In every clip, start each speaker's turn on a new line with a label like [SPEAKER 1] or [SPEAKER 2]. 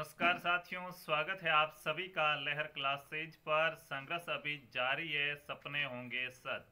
[SPEAKER 1] नमस्कार साथियों, स्वागत है आप सभी का लहर क्लासेज पर। संघर्ष अभी जारी है, सपने होंगे सच।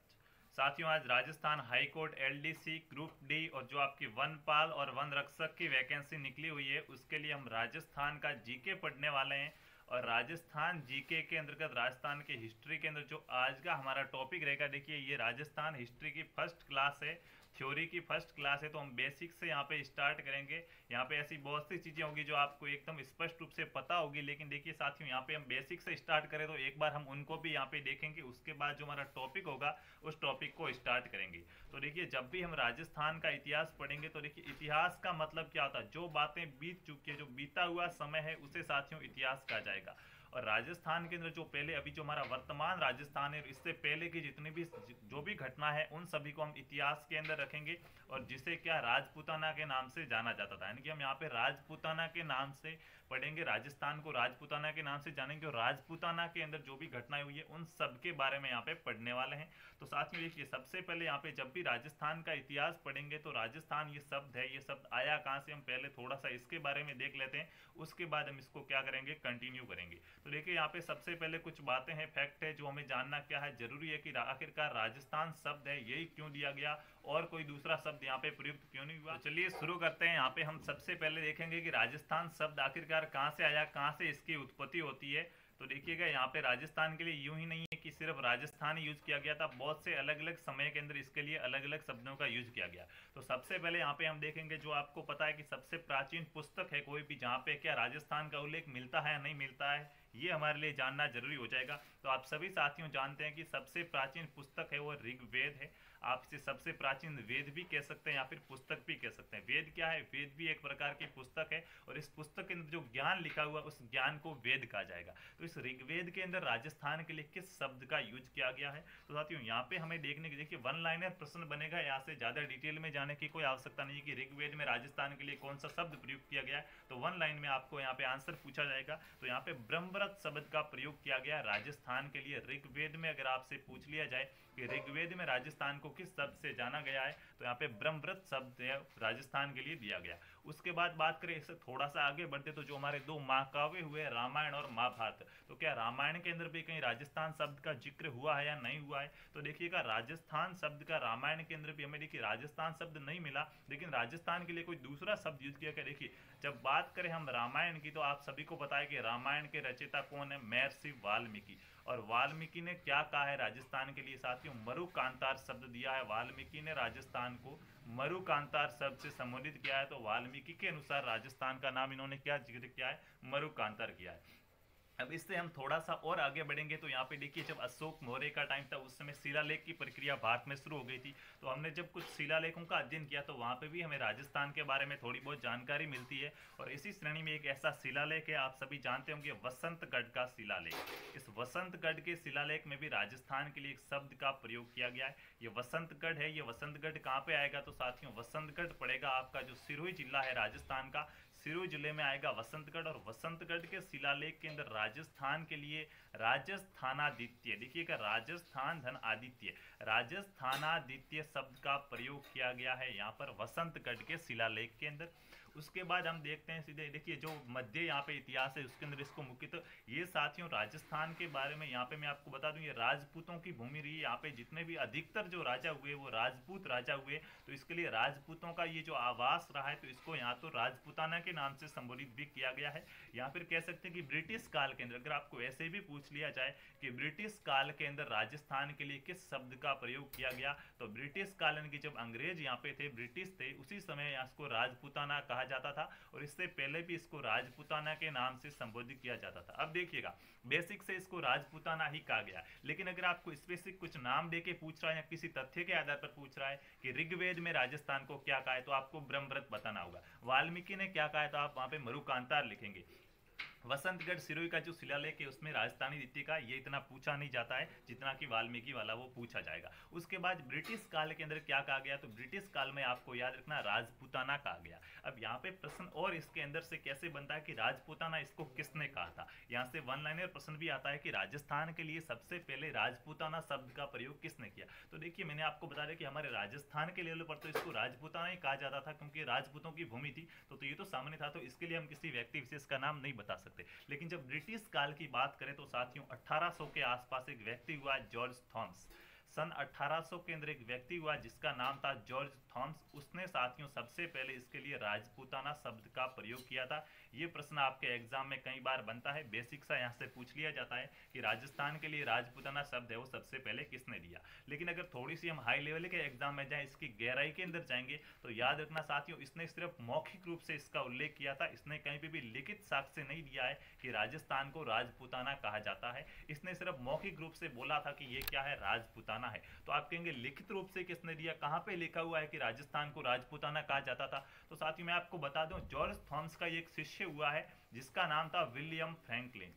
[SPEAKER 1] साथियों, आज Rajasthan High Court LDC group D और जो आपकी वनपाल और वन रक्षक की वैकेंसी निकली हुई है, उसके लिए हम राजस्थान का जीके पढ़ने वाले हैं। और राजस्थान जीके के अंतर्गत राजस्थान के हिस्ट्री के अंदर जो आज का हमारा टॉपिक रहेगा, देखिए, ये राजस्थान हिस्ट्री की फ़र्स्ट क्लास है। थ्योरी की फ़र्स्ट क्लास है तो हम बेसिक से यहाँ पे स्टार्ट करेंगे। यहाँ पे ऐसी बहुत सी चीज़ें होगी जो आपको एकदम स्पष्ट रूप से पता होगी, लेकिन देखिए साथियों, यहाँ पे हम बेसिक से स्टार्ट करें तो एक बार हम उनको भी यहाँ पे देखेंगे, उसके बाद जो हमारा टॉपिक होगा, उस टॉपिक को स्टार्ट करेंगे। तो देखिए, जब भी हम राजस्थान का इतिहास पढ़ेंगे तो देखिए इतिहास का मतलब क्या होता है? जो बातें बीत चुकी है, जो बीता हुआ समय है, उसे साथियों इतिहास कहा जाएगा। और राजस्थान के अंदर जो पहले, अभी जो हमारा वर्तमान राजस्थान है, इससे पहले की जितनी भी जो भी घटना है, उन सभी को हम इतिहास के अंदर रखेंगे और जिसे क्या राजपुताना के नाम से जाना जाता था। यानी कि हम यहाँ पे राजपुताना के नाम से पढ़ेंगे, राजस्थान को राजपुताना के नाम से जानेंगे और राजपुताना के अंदर जो भी घटनाएँ हुई है, उन सब के बारे में यहाँ पे पढ़ने वाले हैं। तो साथ में देखिए, सबसे पहले यहाँ पे जब भी राजस्थान का इतिहास पढ़ेंगे तो राजस्थान ये शब्द है, ये शब्द आया कहाँ से, हम पहले थोड़ा सा इसके बारे में देख लेते हैं। उसके बाद हम इसको क्या करेंगे कंटिन्यू करेंगे। तो देखिए, यहाँ पे सबसे पहले कुछ बातें हैं फैक्ट है, जो हमें जानना क्या है, ज़रूरी है कि आखिरकार राजस्थान शब्द है, यही क्यों दिया गया और कोई दूसरा शब्द यहाँ पे प्रयुक्त क्यों नहीं हुआ? तो चलिए शुरू करते हैं। यहाँ पे हम सबसे पहले देखेंगे कि राजस्थान शब्द आखिरकार कहाँ से आया, कहाँ से इसकी उत्पत्ति होती है। तो देखिएगा, यहाँ पे राजस्थान के लिए यूँ ही नहीं है कि सिर्फ़ राजस्थान ही यूज़ किया गया था, बहुत से अलग अलग समय के अंदर इसके लिए अलग अलग शब्दों का यूज़ किया गया। तो सबसे पहले यहाँ पे हम देखेंगे, जो आपको पता है कि सबसे प्राचीन पुस्तक है कोई भी, जहाँ पे क्या राजस्थान का उल्लेख मिलता है या नहीं मिलता है ये हमारे लिए जानना ज़रूरी हो जाएगा। तो आप सभी साथियों जानते हैं कि सबसे प्राचीन पुस्तक है वो ऋग्वेद है। आप इसे सबसे प्राचीन वेद भी कह सकते हैं या फिर पुस्तक भी कह सकते हैं। वेद क्या है? वेद भी एक प्रकार की पुस्तक है और इस पुस्तक के अंदर जो ज्ञान लिखा हुआ उस ज्ञान को वेद कहा जाएगा। तो इस ऋग्वेद के अंदर राजस्थान के लिए किस शब्द का यूज़ किया गया है? तो साथियों, यहाँ पे हमें देखने की देखिए वन लाइनर प्रश्न बनेगा। यहाँ से ज़्यादा डिटेल में जाने की कोई आवश्यकता नहीं है कि ऋग्वेद में राजस्थान के लिए कौन सा शब्द प्रयोग किया गया है। तो वन लाइन में आपको यहाँ पे आंसर पूछा जाएगा। तो यहाँ पे शब्द का प्रयोग किया गया। राजस्थान के लिए ऋग्वेद में अगर आपसे पूछ लिया जाए कि ऋग्वेद में राजस्थान को किस शब्द से जाना गया है? तो यहाँ पे ब्रह्मव्रत शब्द राजस्थान के लिए दिया गया। उसके बाद बात करें इससे थोड़ा सा आगे बढ़ते तो जो हमारे दो महाकाव्य हुए रामायण और महाभारत। तो क्या रामायण के अंदर भी कहीं राजस्थान शब्द का ज़िक्र हुआ है या नहीं हुआ है? तो देखिएगा, राजस्थान शब्द का रामायण के अंदर भी हमें देखिए राजस्थान शब्द नहीं मिला, लेकिन राजस्थान के लिए कोई दूसरा शब्द यूज़ किया क्या देखिए, जब बात करें हम रामायण की तो आप सभी को है कि रामायण के रचयिता कौन है? महर्षि वाल्मीकि। और वाल्मीकि ने क्या कहा है राजस्थान के लिए? साथियों, मरु कांतार शब्द दिया है। वाल्मीकि ने राजस्थान को मरु कांतार शब्द से संबोधित किया है। तो वाल्मीकि के अनुसार राजस्थान का नाम इन्होंने क्या ज़िक्र किया है? मरु कांतार किया है। अब इससे हम थोड़ा सा और आगे बढ़ेंगे। तो यहाँ पे देखिए, जब अशोक मौर्य का टाइम था, उस समय शिलालेख की प्रक्रिया भारत में शुरू हो गई थी। तो हमने जब कुछ शिलालेखों का अध्ययन किया तो वहाँ पे भी हमें राजस्थान के बारे में थोड़ी बहुत जानकारी मिलती है। और इसी श्रेणी में एक ऐसा शिलालेख है, आप सभी जानते होंगे, वसंतगढ़ का शिलालेख। इस वसंतगढ़ के शिलालेख में भी राजस्थान के लिए एक शब्द का प्रयोग किया गया है। ये वसंतगढ़ है, ये वसंतगढ़ कहाँ पे आएगा? तो साथियों, वसंतगढ़ पड़ेगा आपका जो सिरोही जिला है राजस्थान का। सिरोही ज़िले में आएगा वसंतगढ़ और वसंतगढ़ के शिलालेख के अंदर राजस्थान के लिए राजस्थानादित्य। देखिएगा राजस्थान धन आदित्य। राजस्थानादित्य शब्द का प्रयोग किया गया है यहाँ पर वसंतगढ़ के शिलालेख के अंदर उसके बाद हम देखते हैं सीधे, देखिए जो मध्य यहाँ पे इतिहास है, उसके अंदर इसको मुख्य तो ये साथियों राजस्थान के बारे में यहाँ पे मैं आपको बता दूँ, ये राजपूतों की भूमि रही यहाँ पे जितने भी अधिकतर जो राजा हुए, वो राजपूत राजा हुए। तो इसके लिए राजपूतों का ये जो आवास रहा है तो इसको यहाँ तो राजपूताना के नाम से संबोधित भी किया गया है। यहाँ फिर कह सकते हैं कि ब्रिटिश काल के अंदर, अगर आपको ऐसे भी पूछ लिया जाए कि ब्रिटिश काल के अंदर राजस्थान के लिए किस शब्द का प्रयोग किया गया तो ब्रिटिश कालन की जब अंग्रेज़ यहाँ पे थे, ब्रिटिश थे, उसी समय इसको राजपूताना कहा जाता था और इससे पहले भी इसको राजपुताना के नाम से संबोधित किया जाता था। अब देखिएगा, बेसिक से इसको राजपुताना ही कहा गया। लेकिन अगर आपको स्पेसिफिक कुछ नाम दे पूछ रहा है या किसी तथ्य के आधार पर पूछ रहा है कि ऋग्वेद में राजस्थान को क्या कहा है तो आपको ब्रह्मव्रत बताना होगा। वाल्मीकि ने क्या कहा है तो आप वहाँ पे मरुकांतार लिखेंगे। वसंतगढ़ सिरोही का जो शिलालेख है उसमें राजस्थानी नीति का ये इतना पूछा नहीं जाता है जितना कि वाल्मीकि वाला वो पूछा जाएगा। उसके बाद ब्रिटिश काल के अंदर क्या कहा गया? तो ब्रिटिश काल में आपको याद रखना राजपूताना कहा गया। अब यहाँ पे प्रश्न और इसके अंदर से कैसे बनता है कि राजपूताना इसको किसने कहा था? यहाँ से वन लाइनर प्रश्न भी आता है कि राजस्थान के लिए सबसे पहले राजपूताना शब्द का प्रयोग किसने किया? तो देखिए मैंने आपको बता दिया कि हमारे राजस्थान के लेवल पर तो इसको राजपूताना ही कहा जाता था क्योंकि राजपूतों की भूमि थी। तो, तो ये तो सामने था तो इसके लिए हम किसी व्यक्ति विशेष का नाम नहीं बता सकते। सकते। लेकिन जब ब्रिटिश काल की बात करें तो साथियों 1800 के आसपास एक व्यक्ति हुआ जॉर्ज थॉम्स। सन 1800 के अंदर एक व्यक्ति हुआ जिसका नाम था जॉर्ज थॉम्स उसने साथियों, सबसे पहले इसके लिए राजपूताना शब्द का प्रयोग किया था। ये प्रश्न आपके एग्ज़ाम में कई बार बनता है। बेसिक सा यहाँ से पूछ लिया जाता है कि राजस्थान के लिए राजपूताना शब्द है वो सबसे पहले किसने दिया? लेकिन अगर थोड़ी सी हम हाई लेवल के एग्ज़ाम में जाए, इसकी गहराई के अंदर जाएँगे तो याद रखना साथियों, इसने सिर्फ़ मौखिक रूप से इसका उल्लेख किया था। इसने कहीं पर भी लिखित साक्ष्य नहीं दिया है कि राजस्थान को राजपूताना कहा जाता है। इसने सिर्फ़ मौखिक रूप से बोला था कि ये क्या है? राजपूताना है। तो आप कहेंगे, लिखित रूप से किसने दिया? कहाँ पे लिखा हुआ है कि राजस्थान को राजपूताना कहा जाता था। तो साथ ही मैं आपको बता दूँ, जॉर्ज थॉम्स का एक शिष्य हुआ है, जिसका नाम था विलियम फ्रैंकलिन।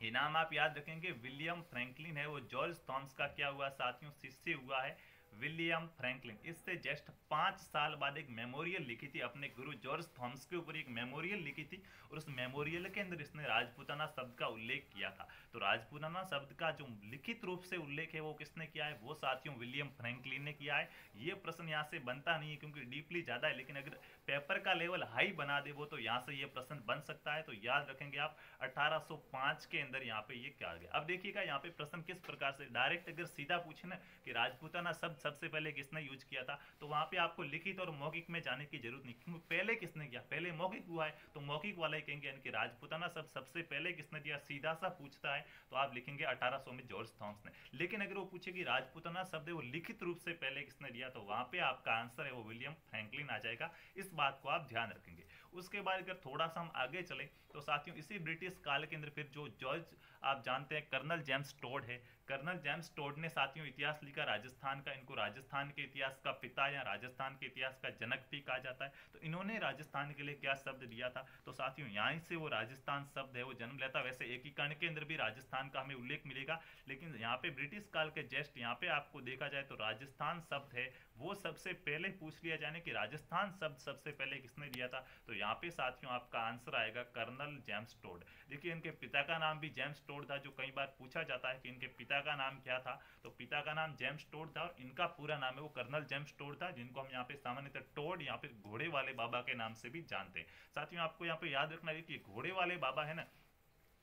[SPEAKER 1] ये नाम आप याद रखेंगे, विलियम फ्रैंकलिन है वो जॉर्ज थॉम्स का क्या हुआ, साथियों, शिष्य हुआ है। William Franklin. इससे जस्ट पाँच साल बाद एक मेमोरियल लिखी थी। अपने गुरु जॉर्ज थॉम्स के ऊपर एक मेमोरियल लिखी थी और उस मेमोरियल के अंदर इसने राजपूताना शब्द का उल्लेख किया था। तो राजपूताना शब्द का जो लिखित रूप से उल्लेख है, वो किसने किया है? वो साथियों, विलियम फ्रैंकलिन ने किया है। ये प्रश्न यहाँ से बनता नहीं है क्योंकि डीपली ज़्यादा है, लेकिन अगर पेपर का लेवल हाई बना दे वो तो यहाँ से ये प्रश्न बन सकता है। तो याद रखेंगे आप 1805 के अंदर यहाँ पे ये क्या गया। अब देखिएगा, यहाँ पे प्रश्न किस प्रकार से, डायरेक्ट अगर सीधा पूछे ना कि राजपूताना शब्द सबसे पहले किसने यूज़ किया था? तो वहाँ पे आपको लिखित और मौखिक में जाने की ज़रूरत नहीं। क्योंकि पहले किसने किया? पहले मौखिक हुआ है तो मौखिक वाला ही कहेंगे, यानी राजपूताना शब्द सबसे पहले किसने दिया? सीधा सा पूछता है तो आप लिखेंगे अठारह में जॉर्ज थॉम्स ने। लेकिन अगर वो पूछे कि राजपूताना शब्द है, वो लिखित रूप से पहले किसने दिया तो वहाँ पे आपका आंसर है वो विलियम फ्रैंकलिन आ जाएगा। इस बात को आप ध्यान रखेंगे। उसके बाद अगर थोड़ा सा हम आगे चले तो साथियों, इसी ब्रिटिश काल के अंदर फिर जो जॉर्ज आप जानते हैं कर्नल जेम्स टोड है। कर्नल जेम्स टोड ने साथियों इतिहास लिखा, राजस्थान का, इनको राजस्थान के इतिहास का पिता या राजस्थान के इतिहास का जनक भी कहा जाता है। तो इन्होंने राजस्थान के लिए क्या शब्द दिया था? तो साथियों, यहाँ से वो राजस्थान शब्द है, वो जन्म लेता वैसे एक ही के अंदर भी राजस्थान का हमें उल्लेख मिलेगा, लेकिन यहाँ पे ब्रिटिश काल के जस्ट यहाँ पे आपको देखा जाए तो राजस्थान शब्द है। वो सबसे पहले पूछ लिया जाने कि राजस्थान शब्द सबसे पहले किसने दिया था? तो यहाँ पे साथियों आपका आंसर आएगा कर्नल जेम्स टोड। देखिए, इनके पिता का नाम भी जेम्स टोड था, जो कई बार पूछा जाता है कि इनके पिता का नाम क्या था तो पिता का नाम जेम्स टोड था और इनका पूरा नाम है वो कर्नल जेम्स टोड था, जिनको हम यहाँ पे सामान्यतः टोड या फिर घोड़े वाले बाबा के नाम से भी जानते हैं। ही आपको यहाँ पे याद रखना है कि घोड़े वाले बाबा है ना,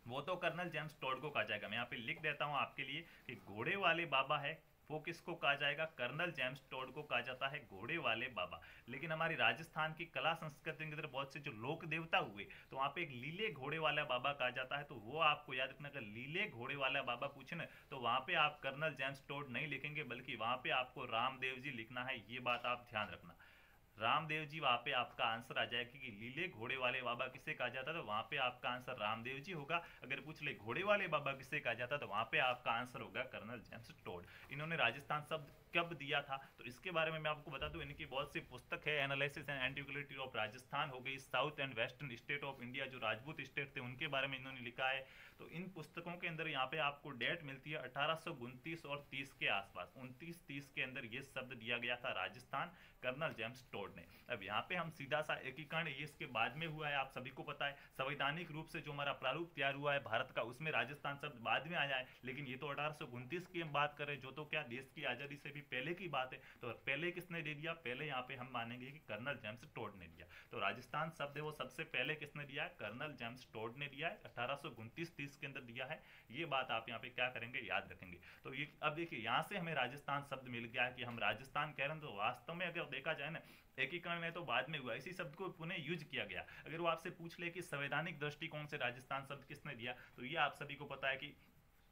[SPEAKER 1] वो तो कर्नल जेम्स टोड को कहा जाएगा। मैं यहाँ पे लिख देता हूँ आपके लिए कि घोड़े वाले बाबा है वो किसको कहा जाएगा, कर्नल जेम्स टोड को कहा जाता है घोड़े वाले बाबा। लेकिन हमारी राजस्थान की कला संस्कृति के अंदर बहुत से जो लोक देवता हुए तो वहाँ पे एक लीले घोड़े वाला बाबा कहा जाता है तो वो आपको याद रखना, अगर लीले घोड़े वाला बाबा पूछे ना तो वहाँ पे आप कर्नल जेम्स टोड नहीं लिखेंगे, बल्कि वहाँ पे आपको रामदेव जी लिखना है, ये बात आप ध्यान रखना। रामदेव जी, वहाँ पे आपका आंसर आ जाएगा कि लीले घोड़े वाले बाबा किसे कहा जाता तो वहाँ पे आपका आंसर रामदेव जी होगा। अगर पूछ ले घोड़े वाले बाबा किसे कहा जाता? तो वहाँ पे आपका आंसर होगा कर्नल जेम्स टोड। इन्होंने राजस्थान शब्द कब दिया था? तो इसके बारे में मैं आपको बता दूँ, इनकी बहुत सी पुस्तक है Annals and Antiquity of Rajasthan हो गई south and western state of India जो राजपूत स्टेट थे, उनके बारे में इन्होंने लिखा है। तो इन पुस्तकों के अंदर यहाँ पे आपको डेट मिलती है अठारह और तीस के आसपास। उनतीस तीस के अंदर ये शब्द दिया गया था राजस्थान, कर्नल जेम्स टोड ने। अब यहाँ पे हम सीधा सा एकीकरण, ये इसके बाद में हुआ है, आप सभी को पता है। संवैधानिक रूप से जो हमारा प्रारूप तैयार हुआ है, भारत का, उसमें राजस्थान शब्द बाद में आया है। लेकिन ये तो अठारह की हम बात करें जो तो क्या देश की आज़ादी से पहले की बात है। तो पहले किसने दे दिया? पहले यहाँ पे हम मानेंगे कि कर्नल जेम्स टोड ने दिया। तो राजस्थान शब्द है वो सबसे पहले किसने दिया? है कर्नल जेम्स टोड ने दिया है। अठारह तीस के अंदर दिया है। ये बात आप यहाँ पे क्या करेंगे? याद रखेंगे। तो ये अब देखिए, यहाँ से हमें राजस्थान शब्द मिल गया है कि हम राजस्थान कह रहे हैं तो वास्तव में अगर देखा जाए ना, एकीकरण में तो बाद में हुआ। इसी शब्द को पुनः यूज़ किया गया। अगर वो आपसे पूछ ले कि संवैधानिक दृष्टिकोण से राजस्थान शब्द किसने दिया तो ये आप सभी को पता है कि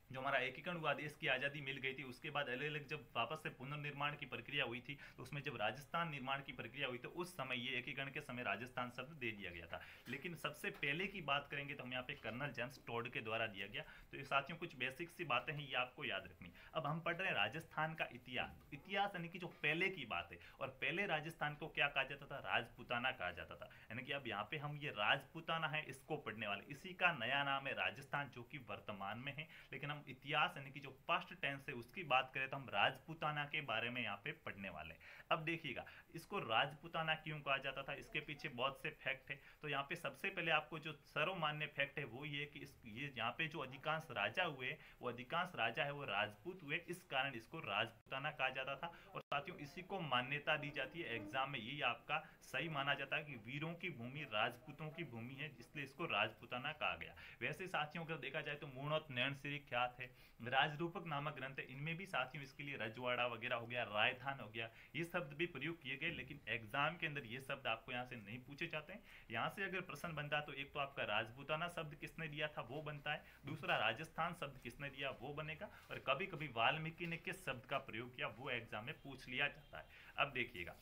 [SPEAKER 1] जो हमारा एकीकरण हुआ, देश की आज़ादी मिल गई थी, उसके बाद अलग अलग जब वापस से पुनर्निर्माण की प्रक्रिया हुई थी तो उसमें जब राजस्थान निर्माण की प्रक्रिया हुई तो उस समय ये एकीकरण के समय राजस्थान शब्द दे दिया गया था। लेकिन सबसे पहले की बात करेंगे तो हम यहाँ पे कर्नल जेम्स टोड के द्वारा दिया गया। तो ये साथियों, कुछ बेसिक सी बातें हैं, ये आपको याद रखनी। अब हम पढ़ रहे हैं राजस्थान का इतिहास। इतिहास यानी कि जो पहले की बात है, और पहले राजस्थान को क्या कहा जाता था? राजपुताना कहा जाता था। यानी कि अब यहाँ पे हम ये राजपुताना है, इसको पढ़ने वाले। इसी का नया नाम है राजस्थान, जो कि वर्तमान में है। लेकिन हम इतिहास यानी कि जो पास्ट टेंस है, उसकी बात करें तो हम राजपुताना के बारे में यहाँ पे पढ़ने वाले अब देखिएगा, इसको राजपुताना क्यों कहा जाता था? इसके पीछे बहुत से फैक्ट है। तो यहाँ पे सबसे पहले आपको जो सर्वमान्य फैक्ट है, वो ये कि इस, ये यहाँ पे जो अधिकांश राजा हुए, वो अधिकांश राजा है, वो राजपूत हुए, इस कारण इसको राजपुताना कहा जाता था। और साथियों, इसी को मान्यता दी जाती है एग्ज़ाम में। यही आपका सही माना जाता है कि वीरों की भूमि राजपूतों की भूमि है, इसलिए इसको राजपुताना कहा गया। वैसे साथियों, अगर देखा जाए तो मूर्णोत नयन श्री ख्यात है। राजरूपक नामक ग्रंथ है इनमें भी साथियों इसके लिए रजवाड़ा वगैरह हो गया रायथान हो गया, ये शब्द भी प्रयोग किए गए, लेकिन एग्ज़ाम के अंदर ये शब्द आपको यहाँ से नहीं पूछे जाते हैं। यहाँ से अगर प्रश्न बनता तो एक तो आपका राजपूताना शब्द किसने दिया था, वो बनता है। दूसरा, राजस्थान शब्द किसने दिया, वो बनेगा। और कभी कभी वाल्मीकि ने किस शब्द का प्रयोग किया, वो एग्ज़ाम में पूछ लिया जाता है। अब देखिएगा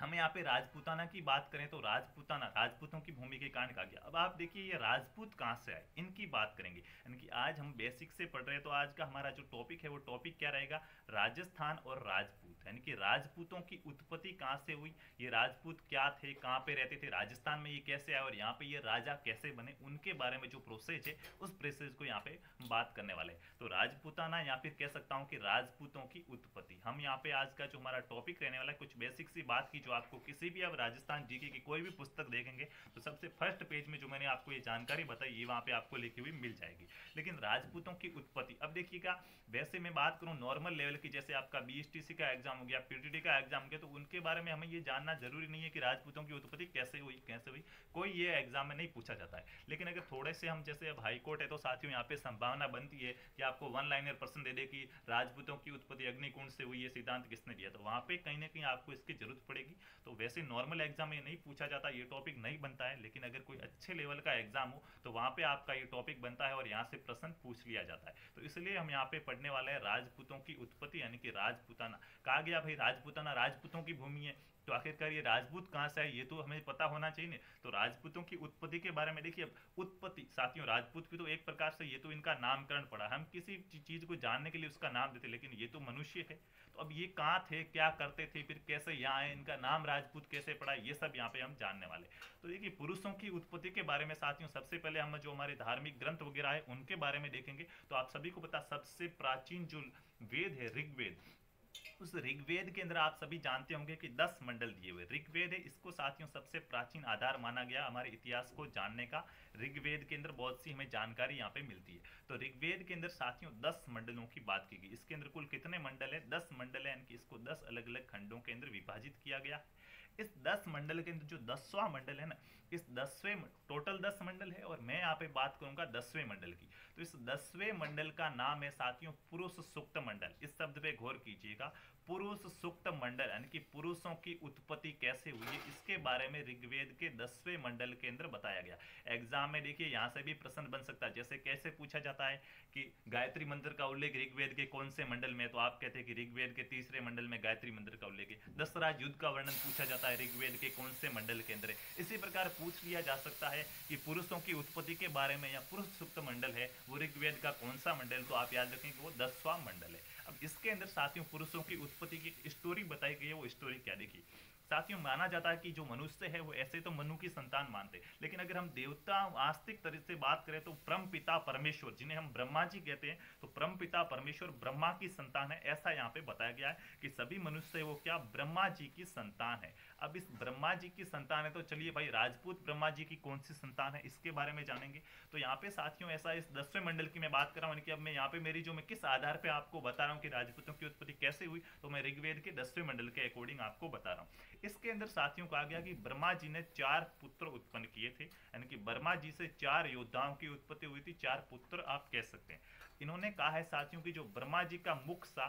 [SPEAKER 1] हम यहाँ पे राजपूताना की बात करें तो राजपूताना, राजपूतों की भूमि के कारण कहा गया। अब आप देखिए ये राजपूत कहाँ से आए? इनकी बात करेंगे। यानी कि आज हम बेसिक से पढ़ रहे हैं तो आज का हमारा जो टॉपिक है, वो टॉपिक क्या रहेगा? राजस्थान और राजपूत। यानी कि राजपूतों की उत्पत्ति कहाँ से हुई? ये राजपूत क्या थे? कहाँ पे रहते थे? राजस्थान में ये कैसे आए और यहाँ पे ये राजा कैसे बने? उनके बारे में जो प्रोसेस है, उस प्रोसेस को यहाँ पे बात करने वाले तो राजपूताना या फिर कह सकता हूँ कि राजपूतों की उत्पत्ति। हम यहाँ पे आज का जो हमारा टॉपिक रहने वाला है, कुछ बेसिक सी बात की जो आपको किसी भी अब राजस्थान जीके की कोई भी पुस्तक देखेंगे तो सबसे फ़र्स्ट पेज में जो मैंने आपको ये जानकारी बताई, ये वहाँ पे आपको लिखी हुई मिल जाएगी। लेकिन राजपूतों की उत्पत्ति, अब देखिएगा, वैसे मैं बात करूँ नॉर्मल लेवल की, जैसे आपका बी का एग्ज़ाम हो गया पीटीटी का एग्ज़ाम हो गया तो उनके बारे में हमें ये जानना ज़रूरी नहीं है कि राजपूतों की उत्पत्ति कैसे हुई कैसे हुई। कोई ये एग्ज़ाम में नहीं पूछा जाता है। लेकिन अगर थोड़े से हम जैसे अब हाईकोर्ट है तो साथियों, यहाँ पे संभावना बनती है कि आपको वन लाइनर प्रश्न दे दे कि राजपूतों की उत्पत्ति अग्निकुंड से हुई है सिद्धांत किसने दिया? तो वहाँ पे कहीं ना कहीं आपको इसकी ज़रूरत पड़ेगी। तो वैसे नॉर्मल एग्ज़ाम में नहीं पूछा जाता, ये टॉपिक नहीं बनता है। लेकिन अगर कोई अच्छे लेवल का एग्ज़ाम हो तो वहाँ पे आपका ये टॉपिक बनता है और यहाँ से प्रश्न पूछ लिया जाता है। तो इसलिए हम यहाँ पे पढ़ने वाले हैं राजपूतों की उत्पत्ति, यानी कि राजपुताना। कहा गया भाई राजपुताना, राजपूतों की भूमि है तो आखिरकार ये राजपूत कहाँ से है ये तो हमें पता होना चाहिए ना। तो राजपूतों की उत्पत्ति के बारे में देखिए, अब उत्पत्ति, साथियों, राजपूत की तो एक प्रकार से ये तो इनका नामकरण पड़ा। हम किसी चीज़ को जानने के लिए उसका नाम देते, लेकिन ये तो मनुष्य है। तो अब ये कहाँ थे, क्या करते थे, फिर कैसे यहाँ आए, इनका नाम राजपूत कैसे पड़ा, ये सब यहाँ पे हम जानने वाले तो देखिए, पुरुषों की उत्पत्ति के बारे में साथियों, सबसे पहले हम जो हमारे धार्मिक ग्रंथ वगैरह है, उनके बारे में देखेंगे। तो आप सभी को पता, सबसे प्राचीन जो वेद है, ऋग्वेद उस ऋग्वेद के अंदर आप सभी जानते होंगे कि दस मंडल दिए हुए। ऋग्वेद है, इसको साथियों सबसे प्राचीन आधार माना गया हमारे इतिहास को जानने का। ऋग्वेद के अंदर बहुत सी हमें जानकारी यहाँ पे मिलती है। तो ऋग्वेद के अंदर साथियों दस मंडलों की बात की गई। इसके अंदर कुल कितने मंडल है? दस मंडल है, यानी इसको दस अलग अलग खंडों के अंदर विभाजित किया गया इस दस मंडल के अंदर जो दसवां मंडल है ना, इस दसवें टोटल दस मंडल है और मैं यहाँ पे बात करूँगा दसवें मंडल की। तो इस दसवें मंडल का नाम है साथियों पुरुष सुक्त मंडल। इस शब्द पे गौर कीजिएगा, पुरुष सुक्त मंडल, यानी कि पुरुषों की उत्पत्ति कैसे हुई है, इसके बारे में ऋग्वेद के दसवें मंडल के अंदर बताया गया। एग्ज़ाम में देखिए, यहाँ से भी प्रश्न बन सकता है। जैसे कैसे पूछा जाता है कि गायत्री मंत्र का उल्लेख ऋग्वेद के कौन से मंडल में तो आप कहते हैं कि ऋग्वेद के तीसरे मंडल में गायत्री मंत्र का उल्लेख है। दसराज युद्ध का वर्णन पूछा जाता है। ऋग्वेद के कौन से मंडल के अंदर इसी प्रकार पूछ लिया जा सकता है कि पुरुषों की उत्पत्ति के बारे में या पुरुष सुप्त मंडल है, वो ऋग्वेद का कौन सा मंडल? तो आप याद रखें कि वो दसवां मंडल है। अब इसके अंदर साथियों, पुरुषों की उत्पत्ति की स्टोरी बताई गई है, वो स्टोरी क्या देखिए? साथियों, माना जाता है कि जो मनुष्य है, वो ऐसे तो मनु की संतान मानते लेकिन अगर हम देवता आस्तिक तरह से बात करें तो परम पिता परमेश्वर, जिन्हें हम ब्रह्मा जी कहते हैं तो परम पिता परमेश्वर ब्रह्मा की संतान है। ऐसा यहाँ पे बताया गया है कि सभी मनुष्य वो क्या? ब्रह्मा जी की संतान है। अब इस ब्रह्मा जी की संतान है तो चलिए भाई, राजपूत ब्रह्मा जी की कौन सी संतान है, इसके बारे में जानेंगे। तो यहाँ पे साथियों, ऐसा इस दसवें मंडल की मैं बात कर रहा हूँ कि अब मैं यहाँ पे मेरी जो मैं किस आधार पर आपको बता रहा हूँ कि राजपूतों की उत्पत्ति कैसे हुई तो मैं ऋग्वेद के दसवें मंडल के अकॉर्डिंग आपको बता रहा हूँ। इसके अंदर साथियों कहा गया कि ब्रह्मा जी ने चार पुत्र उत्पन्न किए थे, यानी कि ब्रह्मा जी से चार योद्धाओं की उत्पत्ति हुई थी, चार पुत्र आप कह सकते हैं। इन्होंने कहा है साथियों की जो ब्रह्मा जी का मुख सा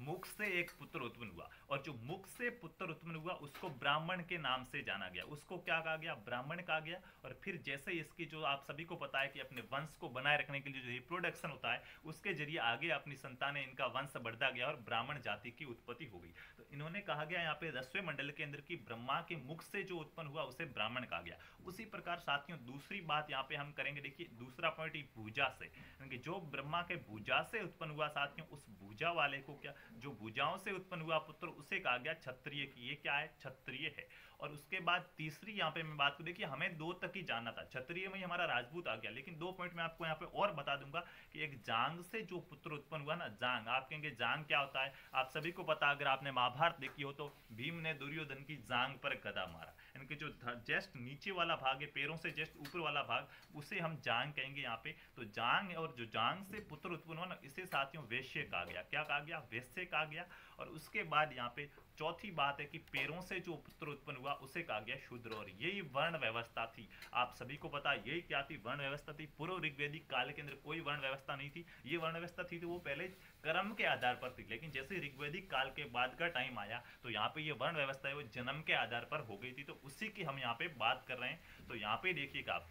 [SPEAKER 1] मुख से एक पुत्र उत्पन्न हुआ और जो मुख से पुत्र उत्पन्न हुआ, उसको ब्राह्मण के नाम से जाना गया। उसको क्या कहा गया? ब्राह्मण कहा गया। और फिर जैसे इसकी जो आप सभी को पता है कि अपने वंश को बनाए रखने के लिए जो रिप्रोडक्शन होता है, उसके ज़रिए आगे अपनी संतान, इनका वंश बढ़ता गया और ब्राह्मण जाति की उत्पत्ति हो गई। तो इन्होंने कहा गया यहाँ पे दसवें मंडल के अंदर की ब्रह्मा के मुख से जो उत्पन्न हुआ, उसे ब्राह्मण कहा गया। उसी प्रकार साथियों, दूसरी बात यहाँ पे हम करेंगे, देखिए, दूसरा पॉइंट भूजा से। जो ब्रह्मा के भूजा से उत्पन्न हुआ साथियों, उस भूजा वाले को क्या जो भुजाओं से उत्पन्न हुआ पुत्र, उसे कहा गया क्षत्रिय की ये क्या है? क्षत्रिय है। और उसके बाद तीसरी यहाँ पे मैं बात करूँ, देखिए हमें दो तक ही जानना था। क्षत्रिय में हमारा राजपूत आ गया, लेकिन दो पॉइंट में आपको यहाँ पे और बता दूँगा कि एक जांग से जो पुत्र उत्पन्न हुआ ना, जांग, आप कहेंगे जांग क्या होता है? आप सभी को पता, अगर आपने महाभारत देखी हो तो भीम ने दुर्योधन की जांग पर गदा मारा। इनके जो जस्ट नीचे वाला भाग है, पैरों से जस्ट ऊपर वाला भाग, उसे हम जांग कहेंगे यहाँ पे। तो जांग और जो जांग से पुत्र उत्पन्न हुआ ना, इसे साथियों वैश्य कहा गया। क्या कहा गया? वैश्य कहा गया। और उसके बाद यहाँ पे चौथी बात है कि पैरों से जो पुत्र उत्पन्न हुआ, उसे कहा गया शूद्र और यही वर्ण व्यवस्था थी। आप सभी को पता, यही क्या थी? वर्ण व्यवस्था थी। पूर्व ऋग्वेदिक काल के अंदर कोई वर्ण व्यवस्था नहीं थी। ये वर्ण व्यवस्था थी तो वो पहले कर्म के आधार पर थी, लेकिन जैसे ऋग्वेदिक काल के बाद का टाइम आया तो यहाँ पे ये वर्ण व्यवस्था है, वो जन्म के आधार पर हो गई थी। तो उसी की हम यहाँ पे बात कर रहे हैं। तो यहाँ पे देखिएगा आप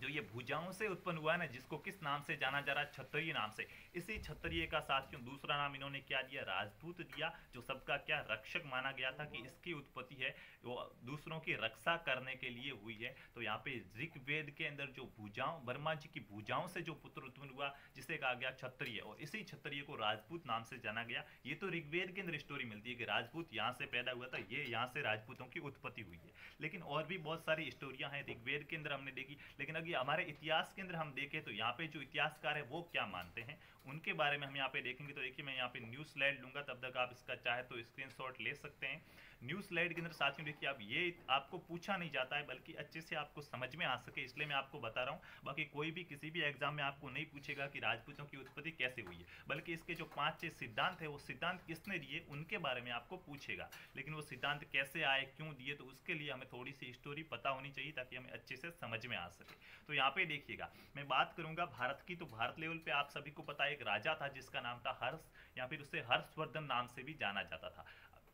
[SPEAKER 1] जो ये भुजाओं से उत्पन्न हुआ है ना, जिसको किस नाम से जाना जा रहा है? क्षत्रिय नाम से। इसी क्षत्रिय का साथियों दूसरा नाम इन्होंने क्या दिया? राजपूत दिया, जो सबका क्या रक्षक माना गया था कि इसकी उत्पत्ति है, वो दूसरों की रक्षा करने के लिए हुई है। तो यहाँ पे ऋग्वेद के अंदर जो भुजाओं, वर्मा जी की भुजाओं से जो पुत्र उत्पन्न हुआ, जिसे कहा गया क्षत्रिय, और इसी क्षत्रिय को राजपूत नाम से जाना गया। ये तो ऋग्वेद के अंदर स्टोरी मिलती है कि राजपूत यहाँ से पैदा हुआ था, ये यहाँ से राजपूतों की उत्पत्ति हुई है। लेकिन और भी बहुत सारी स्टोरियाँ हैं, ऋग्वेद के अंदर हमने देखी। लेकिन अगर हमारे इतिहास के अंदर हम देखें तो यहाँ पे जो इतिहासकार है, वो क्या मानते हैं? उनके बारे में हम यहाँ पे देखेंगे तो देखिए, मैं यहाँ पे न्यूज़ स्लाइड लूँगा, तब तक आप इसका चाहे तो स्क्रीनशॉट ले सकते हैं। न्यूज़ स्लाइड के अंदर साथियों देखिए आप ये आपको पूछा नहीं जाता है, बल्कि अच्छे से आपको समझ में आ सके, इसलिए मैं आपको बता रहा हूँ। बाकी कोई भी किसी भी एग्ज़ाम में आपको नहीं पूछेगा कि राजपूतों की उत्पत्ति कैसे हुई है, बल्कि इसके जो पाँच छह सिद्धांत है, वो सिद्धांत किसने दिए, उनके बारे में आपको पूछेगा। लेकिन वो सिद्धांत कैसे आए, क्यों दिए तो उसके लिए हमें थोड़ी सी स्टोरी पता होनी चाहिए, ताकि हमें अच्छे से समझ में आ सके। तो यहाँ पे देखिएगा, मैं बात करूँगा भारत की तो भारत लेवल पे आप सभी को पता है, एक राजा था जिसका नाम था हर्ष, या फिर उसे हर्षवर्धन नाम से भी जाना जाता था।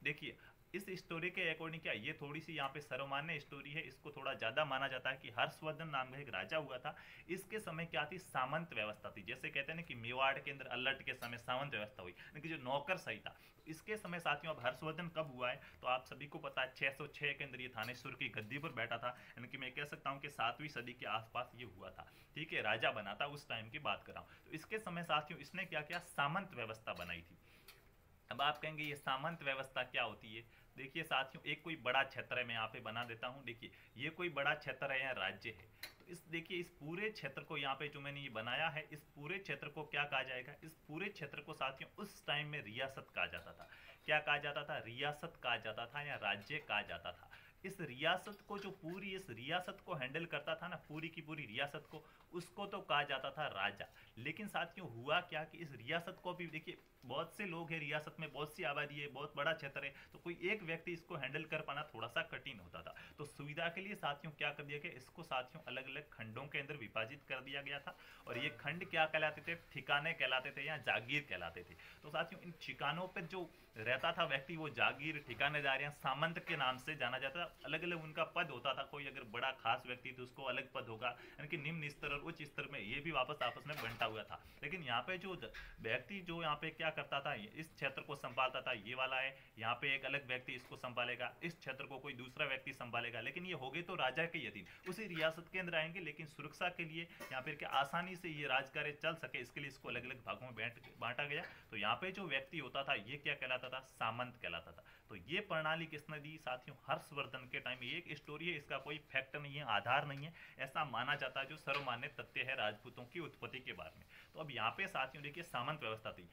[SPEAKER 1] देखिए इस स्टोरी के अकॉर्डिंग क्या, ये थोड़ी सी यहाँ पे सर्वमान्य स्टोरी है, इसको थोड़ा ज़्यादा माना जाता है कि हर्षवर्धन नाम का एक राजा हुआ था। इसके समय क्या थी? सामंत व्यवस्था थी। जैसे कहते हैं ना कि मेवाड़ के अंदर अल्लट के समय सामंत व्यवस्था हुई कि जो नौकर सही था। इसके समय साथियों, अब हर्षवर्धन कब हुआ है? तो आप सभी को पता है, छह के अंदर ये थानेश्वर की गद्दी पर बैठा था, यानी कि मैं कह सकता हूँ कि सातवीं सदी के आसपास ये हुआ था। ठीक है, राजा बना था, उस टाइम की बात कर रहा हूँ। तो इसके समय साथियों, इसने क्या किया? सामंत व्यवस्था बनाई थी। अब आप कहेंगे, ये सामंत व्यवस्था क्या होती है? देखिए साथियों, एक कोई बड़ा क्षेत्र है, मैं यहाँ पे बना देता हूँ। देखिए, ये कोई बड़ा क्षेत्र है या राज्य है? तो इस, देखिए, इस पूरे क्षेत्र को यहाँ पे जो मैंने ये बनाया है, इस पूरे क्षेत्र को क्या कहा जाएगा? इस पूरे क्षेत्र को साथियों, उस टाइम में रियासत कहा जाता था। क्या कहा जाता था? रियासत कहा जाता था या राज्य कहा जाता था? इस रियासत को, जो पूरी इस रियासत को हैंडल करता था ना, पूरी की पूरी रियासत को, उसको तो कहा जाता था राजा। लेकिन साथियों, हुआ क्या कि इस रियासत को भी देखिए, बहुत से लोग हैं रियासत में, बहुत सी आबादी है, बहुत बड़ा क्षेत्र है तो कोई एक व्यक्ति इसको हैंडल कर पाना थोड़ा सा कठिन होता था। तो सुविधा के लिए साथियों क्या कर दिया गया, इसको साथियों अलग अलग खंडों के अंदर विभाजित कर दिया गया था। और ये खंड क्या कहलाते थे? ठिकाने कहलाते थे या जागीर कहलाते थे। तो साथियों, इन ठिकानों पर जो रहता था व्यक्ति, वो जागीर ठिकानेदार या सामंत के नाम से जाना जाता था। अलग अलग उनका पद होता था। कोई अगर बड़ा खास व्यक्ति तो उसको अलग पद होगा। यानी कि निम्न स्तर और उच्च स्तर में ये भी वापस आपस में बंटा हुआ था। लेकिन यहाँ पे जो व्यक्ति जो यहाँ पे क्या करता था, इस क्षेत्र को संभालता था, ये वाला है। यहाँ पे एक अलग व्यक्ति इसको संभालेगा, इस क्षेत्र को कोई दूसरा व्यक्ति संभालेगा। लेकिन ये हो गए तो राजा के यदीन उसी रियासत के अंदर आएँगे, लेकिन सुरक्षा के लिए यहाँ क्या आसानी से ये राजकार्य चल सके, इसके लिए इसको अलग अलग भागों में बांटा गया। तो यहाँ पे जो व्यक्ति होता था, ये क्या कहलाता था, सामंत कहलाता था। तो ये प्रणाली किसने दी साथियों? हर्षवर्धन के टाइम एक स्टोरी है, इसका कोई फैक्ट नहीं है, आधार नहीं है। ऐसा माना जाता है जो सर्वमान्य तथ्य है राजपूतों की उत्पत्ति के बारे में। तो अब यहाँ पे साथियों देखिए, सामंत व्यवस्था थी।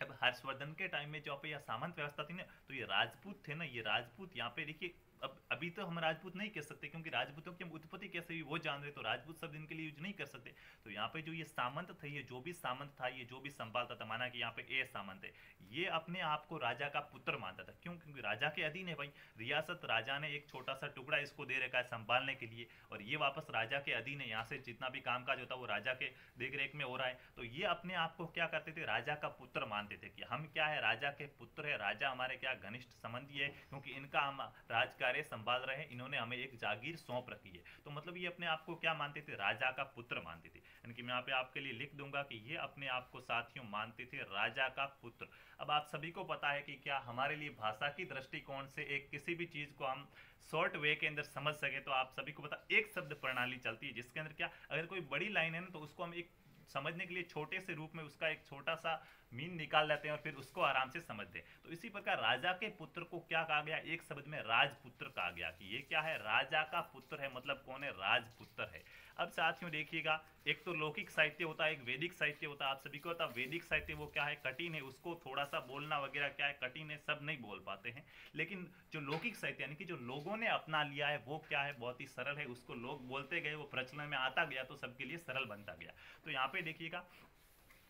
[SPEAKER 1] अब हर्षवर्धन के टाइम में जो पे यह सामंत व्यवस्था थी ना तो ये राजपूत थे ना, ये राजपूत यहाँ पे देखिए अब, अभी तो हम राजपूत नहीं कह सकते, क्योंकि राजपूतों की हम उत्पत्ति कैसे हुई, वो जान रहे तो राजपूत शब्द इनके लिए यूज़ नहीं कर सकते। तो यहाँ पे जो ये सामंत थे, ये जो भी सामंत था, ये जो भी संभालता था माना कि यहाँ पे ए सामंत है। ये अपने आप को राजा का पुत्र मानता था। क्यों? क्योंकि राजा के अधीन है भाई। रियासत राजा ने एक छोटा सा टुकड़ा इसको दे रखा है संभालने के लिए, और ये वापस राजा के अधीन है। यहाँ से जितना भी कामकाज होता है, वो राजा के देख में हो रहा है। तो ये अपने आप को क्या करते थे? राजा का पुत्र मानते थे कि हम क्या है? राजा के पुत्र है। राजा हमारे क्या? घनिष्ठ संबंधी है, क्योंकि इनका हम राज कार्य संभाल रहे हैं, इन्होंने हमें एक जागीर सौंप रखी है। तो मतलब ये अपने आप को क्या मानते थे? राजा का पुत्र मानते थे। यानी कि मैं यहाँ पे आपके लिए लिख दूँगा कि ये अपने आप को साथियों मानते थे, राजा का पुत्र। अब आप सभी को पता है कि क्या हमारे लिए भाषा की दृष्टिकोण से एक किसी भी चीज़ को हम शॉर्ट वे के अंदर समझ सके तो आप सभी को पता, एक शब्द प्रणाली चलती है, जिसके अंदर क्या, अगर कोई बड़ी लाइन है ना तो उसको हम एक समझने के लिए छोटे से रूप में उसका एक छोटा सा मीन निकाल लेते हैं और फिर उसको आराम से समझते हैं। तो इसी प्रकार राजा के पुत्र को क्या कहा गया? एक शब्द में राजपुत्र कहा गया कि ये क्या है? राजा का पुत्र है मतलब कौन है? राजपुत्र है। अब साथियों देखिएगा, एक तो लौकिक साहित्य होता है, एक वैदिक साहित्य होता है। आप सभी को पता वैदिक साहित्य वो क्या है? कठिन है, उसको थोड़ा सा बोलना वगैरह क्या है? कठिन है, सब नहीं बोल पाते हैं। लेकिन जो लौकिक साहित्य, यानी कि जो लोगों ने अपना लिया है, वो क्या है? बहुत ही सरल है, उसको लोग बोलते गए, वो प्रचलन में आता गया तो सबके लिए सरल बनता गया। तो यहाँ पे देखिएगा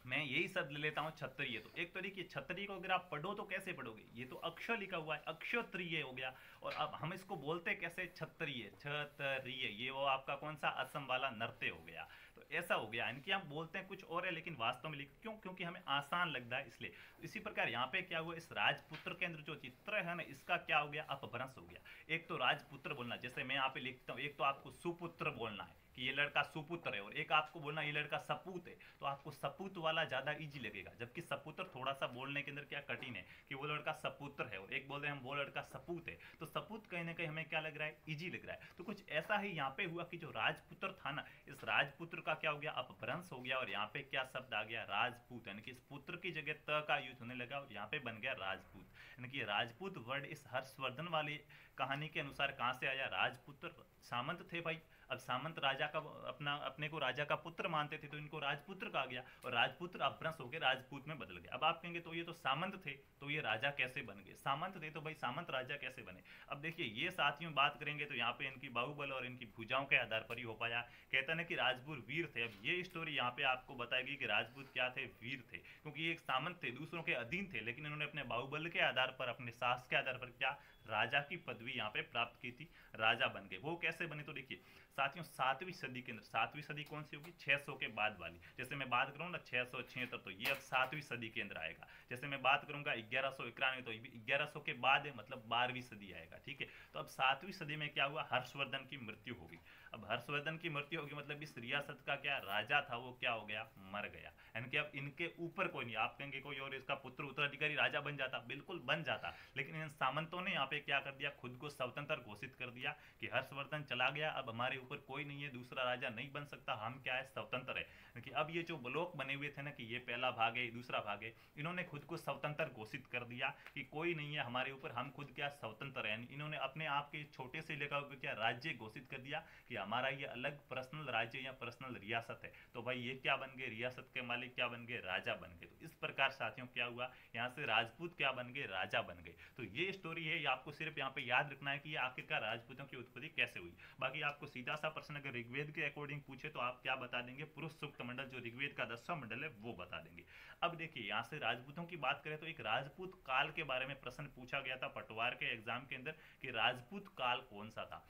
[SPEAKER 1] मैं यही शब्द ले लेता हूँ क्षत्रिय तो। एक तो देखिए क्षत्रिय को अगर आप पढ़ो तो कैसे पढ़ोगे? ये तो अक्षर लिखा हुआ है, अक्षत्रिय हो गया। और अब हम इसको बोलते कैसे? क्षत्रिय क्षत्रिय ये वो आपका कौन सा? असम वाला नृत्य हो गया। तो ऐसा हो गया इनकी हम बोलते हैं कुछ और है, लेकिन वास्तव में लिख क्यों? क्योंकि हमें आसान लगता है इसलिए। इसी प्रकार यहाँ पे क्या हुआ? इस राजपुत्र के अंदर जो चित्र है ना, इसका क्या हो गया? अपभ्रंश हो गया। एक तो राजपुत्र बोलना, जैसे मैं यहाँ पे लिखता हूँ, एक तो आपको सुपुत्र बोलना है। कि ये लड़का सुपुत्र है और एक आपको बोलना, ये लड़का सपूत है तो आपको सपूत वाला ज़्यादा इजी लगेगा, जबकि सपुत्र थोड़ा सा बोलने के अंदर क्या कठिन है कि वो लड़का सपुत्र है और एक बोल रहे हम, वो लड़का सपूत है तो सपूत कहीं ना कहीं हमें क्या लग रहा है इजी लग रहा है। तो कुछ ऐसा ही यहाँ पे हुआ कि जो राजपुत्र था ना, इस राजपुत्र का क्या हो गया, अपभ्रंश हो गया और यहाँ पे क्या शब्द आ गया, राजपूत, यानी कि इस पुत्र की जगह त का यूज़ होने लगा और यहाँ पे बन गया राजपूत। यानी कि राजपूत वर्ड इस हर्षवर्धन वाली कहानी के अनुसार कहाँ से आया, राजपुत्र सामंत थे भाई अब सामंत राजा का अपना, अपने को राजा का पुत्र मानते थे तो इनको राजपुत्र कहा गया और राजपुत्र अपभ्रंश होकर राजपूत में बदल गया। अब आप कहेंगे तो ये तो सामंत थे तो ये राजा कैसे बन गए? सामंत थे तो भाई सामंत राजा कैसे बने? अब देखिए, ये साथियों बात करेंगे तो यहाँ पे इनकी बाहुबल और इनकी भुजाओं के आधार पर ही हो पाया। कहते हैं कि राजपुर वीर थे। अब ये स्टोरी यहाँ पे आपको बताएगी कि राजपूत क्या थे? वीर थे, क्योंकि ये एक सामंत थे, दूसरों के अधीन थे, लेकिन इन्होंने अपने बाहुबल के आधार पर, अपने साहस के आधार पर क्या राजा की पदवी यहाँ पे प्राप्त की थी, राजा बन गए। वो कैसे बने तो देखिए, साथियों, सातवीं सदी के अंदर, सातवीं सदी कौन सी होगी? 600 के बाद वाली। जैसे मैं बात करूँ ना छः सौ छिहत्तर तो ये अब सातवीं सदी के अंदर आएगा। जैसे मैं बात करूँगा ग्यारह सौ इक्यानवे तो ग्यारह सौ के बाद है मतलब बारहवीं सदी आएगा, ठीक है? तो अब सातवीं सदी में क्या हुआ? हर्षवर्धन की मृत्यु होगी अब हर्षवर्धन की मृत्यु होगी मतलब इस रियासत का क्या राजा था, वो क्या हो गया? मर गया। यानी कि अब इनके ऊपर कोई नहीं, आप कहेंगे कोई और इसका पुत्र उत्तराधिकारी राजा बन जाता? बिल्कुल बन जाता। लेकिन इन सामंतों ने यहाँ पे क्या कर दिया? खुद को स्वतंत्र घोषित कर दिया कि हर्षवर्धन चला गया, अब हमारे ऊपर कोई नहीं है, दूसरा राजा नहीं बन सकता, हम क्या है? स्वतंत्र है। कि अब ये जो ब्लॉक बने हुए थे ना, कि ये पहला भाग है दूसरा भाग है, इन्होंने खुद को स्वतंत्र घोषित कर दिया कि कोई नहीं है हमारे ऊपर, हम खुद क्या स्वतंत्र है? इन्होंने अपने आप के छोटे से लेकर क्या, राज्य घोषित कर दिया कि हमारा ये अलग पर्सनल राज्य या पर्सनल रियासत है। तो भाई ये क्या बन गए? रियासत के मालिक क्या बन गए? राजा बन गए। तो इस प्रकार साथियों क्या हुआ? यहाँ से राजपूत क्या बन गए? राजा बन गए। तो ये स्टोरी है, ये आपको सिर्फ़ यहाँ पे याद रखना है कि आखिरकार राजपूतों की उत्पत्ति कैसे हुई। बाकी आपको सीधा सा प्रश्न अगर ऋग्वेद के अकॉर्डिंग पूछे तो आप क्या बता देंगे? पुरुष सुक्त मंडल, जो ऋग्वेद का दसवां मंडल है, वो बता देंगे। अब देखिए, यहाँ से राजपूतों की बात करें तो एक राजपूत काल के बारे में प्रश्न पूछा गया था पटवार के एग्ज़ाम के अंदर कि राजपूत काल कौन सा था?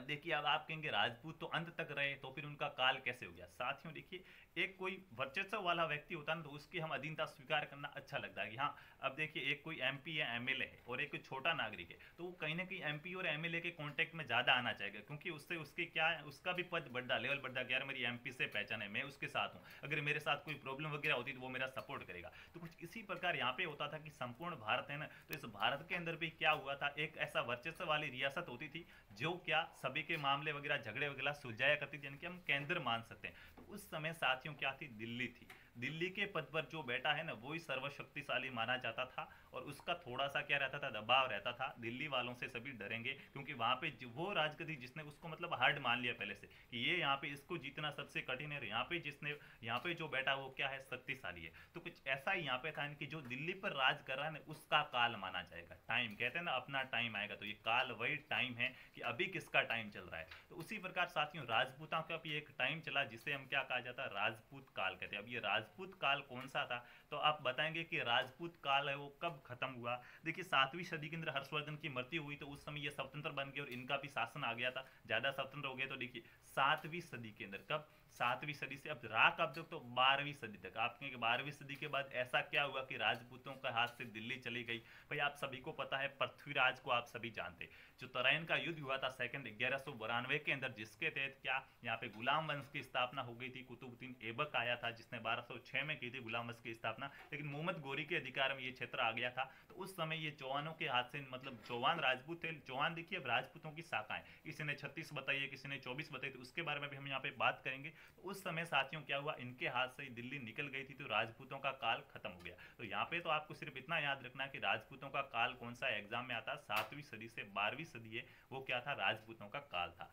[SPEAKER 1] देखिए, अब आप कहेंगे राजपूत तो अंत तक रहे तो फिर उनका काल कैसे हो गया? साथियों, देखिए, एक कोई वर्चस्व वाला व्यक्ति होता है तो उसकी हम अधीनता स्वीकार करना अच्छा लगता है कि हाँ अब देखिए, एक कोई एमपी या एमएलए है और एक छोटा नागरिक है तो वो कहीं ना कहीं एमपी और एमएलए के कॉन्टेक्ट में ज़्यादा आना चाहेगा, क्योंकि उससे उसके क्या है, उसका भी पद बढ़ा लेवल बढ़ा यार मेरी एमपी से पहचान है, मैं उसके साथ हूँ, अगर मेरे साथ कोई प्रॉब्लम वगैरह होती तो वो मेरा सपोर्ट करेगा। तो कुछ इसी प्रकार यहाँ पे होता था कि संपूर्ण भारत है ना तो इस भारत के अंदर भी क्या हुआ था, एक ऐसा वर्चस्व वाली रियासत होती थी, जो क्या सभी के मामले वगैरह झगड़े वगैरह सुलझाया करती थी, यानी कि हम केंद्र मान सकते हैं। तो उस समय साथियों क्या थी? दिल्ली थी। दिल्ली के पद पर जो बैठा है ना वो ही सर्वशक्तिशाली माना जाता था और उसका थोड़ा सा क्या रहता था, दबाव रहता था। दिल्ली वालों से सभी डरेंगे क्योंकि वहाँ पे वो राजगति जिसने उसको मतलब हार्ड मान लिया पहले से कि ये यहाँ पे इसको जीतना सबसे कठिन है यहाँ पे जिसने, यहाँ पे जो बैठा वो क्या है, शक्तिशाली है। तो कुछ ऐसा ही यहाँ पे था कि जो दिल्ली पर राज कर रहा है ना, उसका काल माना जाएगा। टाइम कहते हैं ना, अपना टाइम आएगा। तो ये काल वही टाइम है कि अभी किसका टाइम चल रहा है। तो उसी प्रकार साथियों, राजपूतों का भी एक टाइम चला जिसे हम क्या कहा जाता है, राजपूत काल कहते हैं। अब ये राजपूत काल कौन सा था? तो आप बताएँगे कि राजपूत काल है वो कब खत्म हुआ? देखिए, सातवीं सदी के अंदर हर्षवर्धन की मृत्यु हुई तो उस समय ये स्वतंत्र बन गए और इनका भी शासन आ गया था। ज़्यादा स्वतंत्र हो गया तो देखिए, सातवीं सदी के अंदर कब? सातवीं सदी से अब रहा कब तक तो बारहवीं सदी तक। आप कहेंगे बारहवीं सदी के बाद ऐसा क्या हुआ कि राजपूतों का हाथ से दिल्ली चली गई? भाई, आप सभी को पता है, पृथ्वीराज को आप सभी जानते जो तराइन का युद्ध हुआ था सेकंड ग्यारह के अंदर, जिसके तहत क्या, यहाँ पे गुलाम वंश की स्थापना हो गई थी। कुतुबुद्दीन ऐबक आया था, जिसने 1206 में की थी गुलाम वंश की स्थापना। लेकिन मोहम्मद गोरी के अधिकार में ये क्षेत्र आ गया था। तो उस समय ये चौहानों के हाथ से मतलब चौहान राजपूत थे। चौहान देखिए, अब राजपूतों की शाखाएँ। किसी ने छत्तीस बताई है, किसी ने चौबीस बताई तो उसके बारे में भी हम यहाँ पे बात करेंगे। उस समय साथियों क्या हुआ? इनके हाथ से दिल्ली निकल गई थी तो राजपूतों का काल खत्म हो गया। तो यहाँ पे तो आपको सिर्फ़ इतना याद रखना कि राजपूतों का काल कौन सा एग्ज़ाम में आता? सातवीं सदी से बारहवीं सदी है, वो क्या था? राजपूतों का काल था।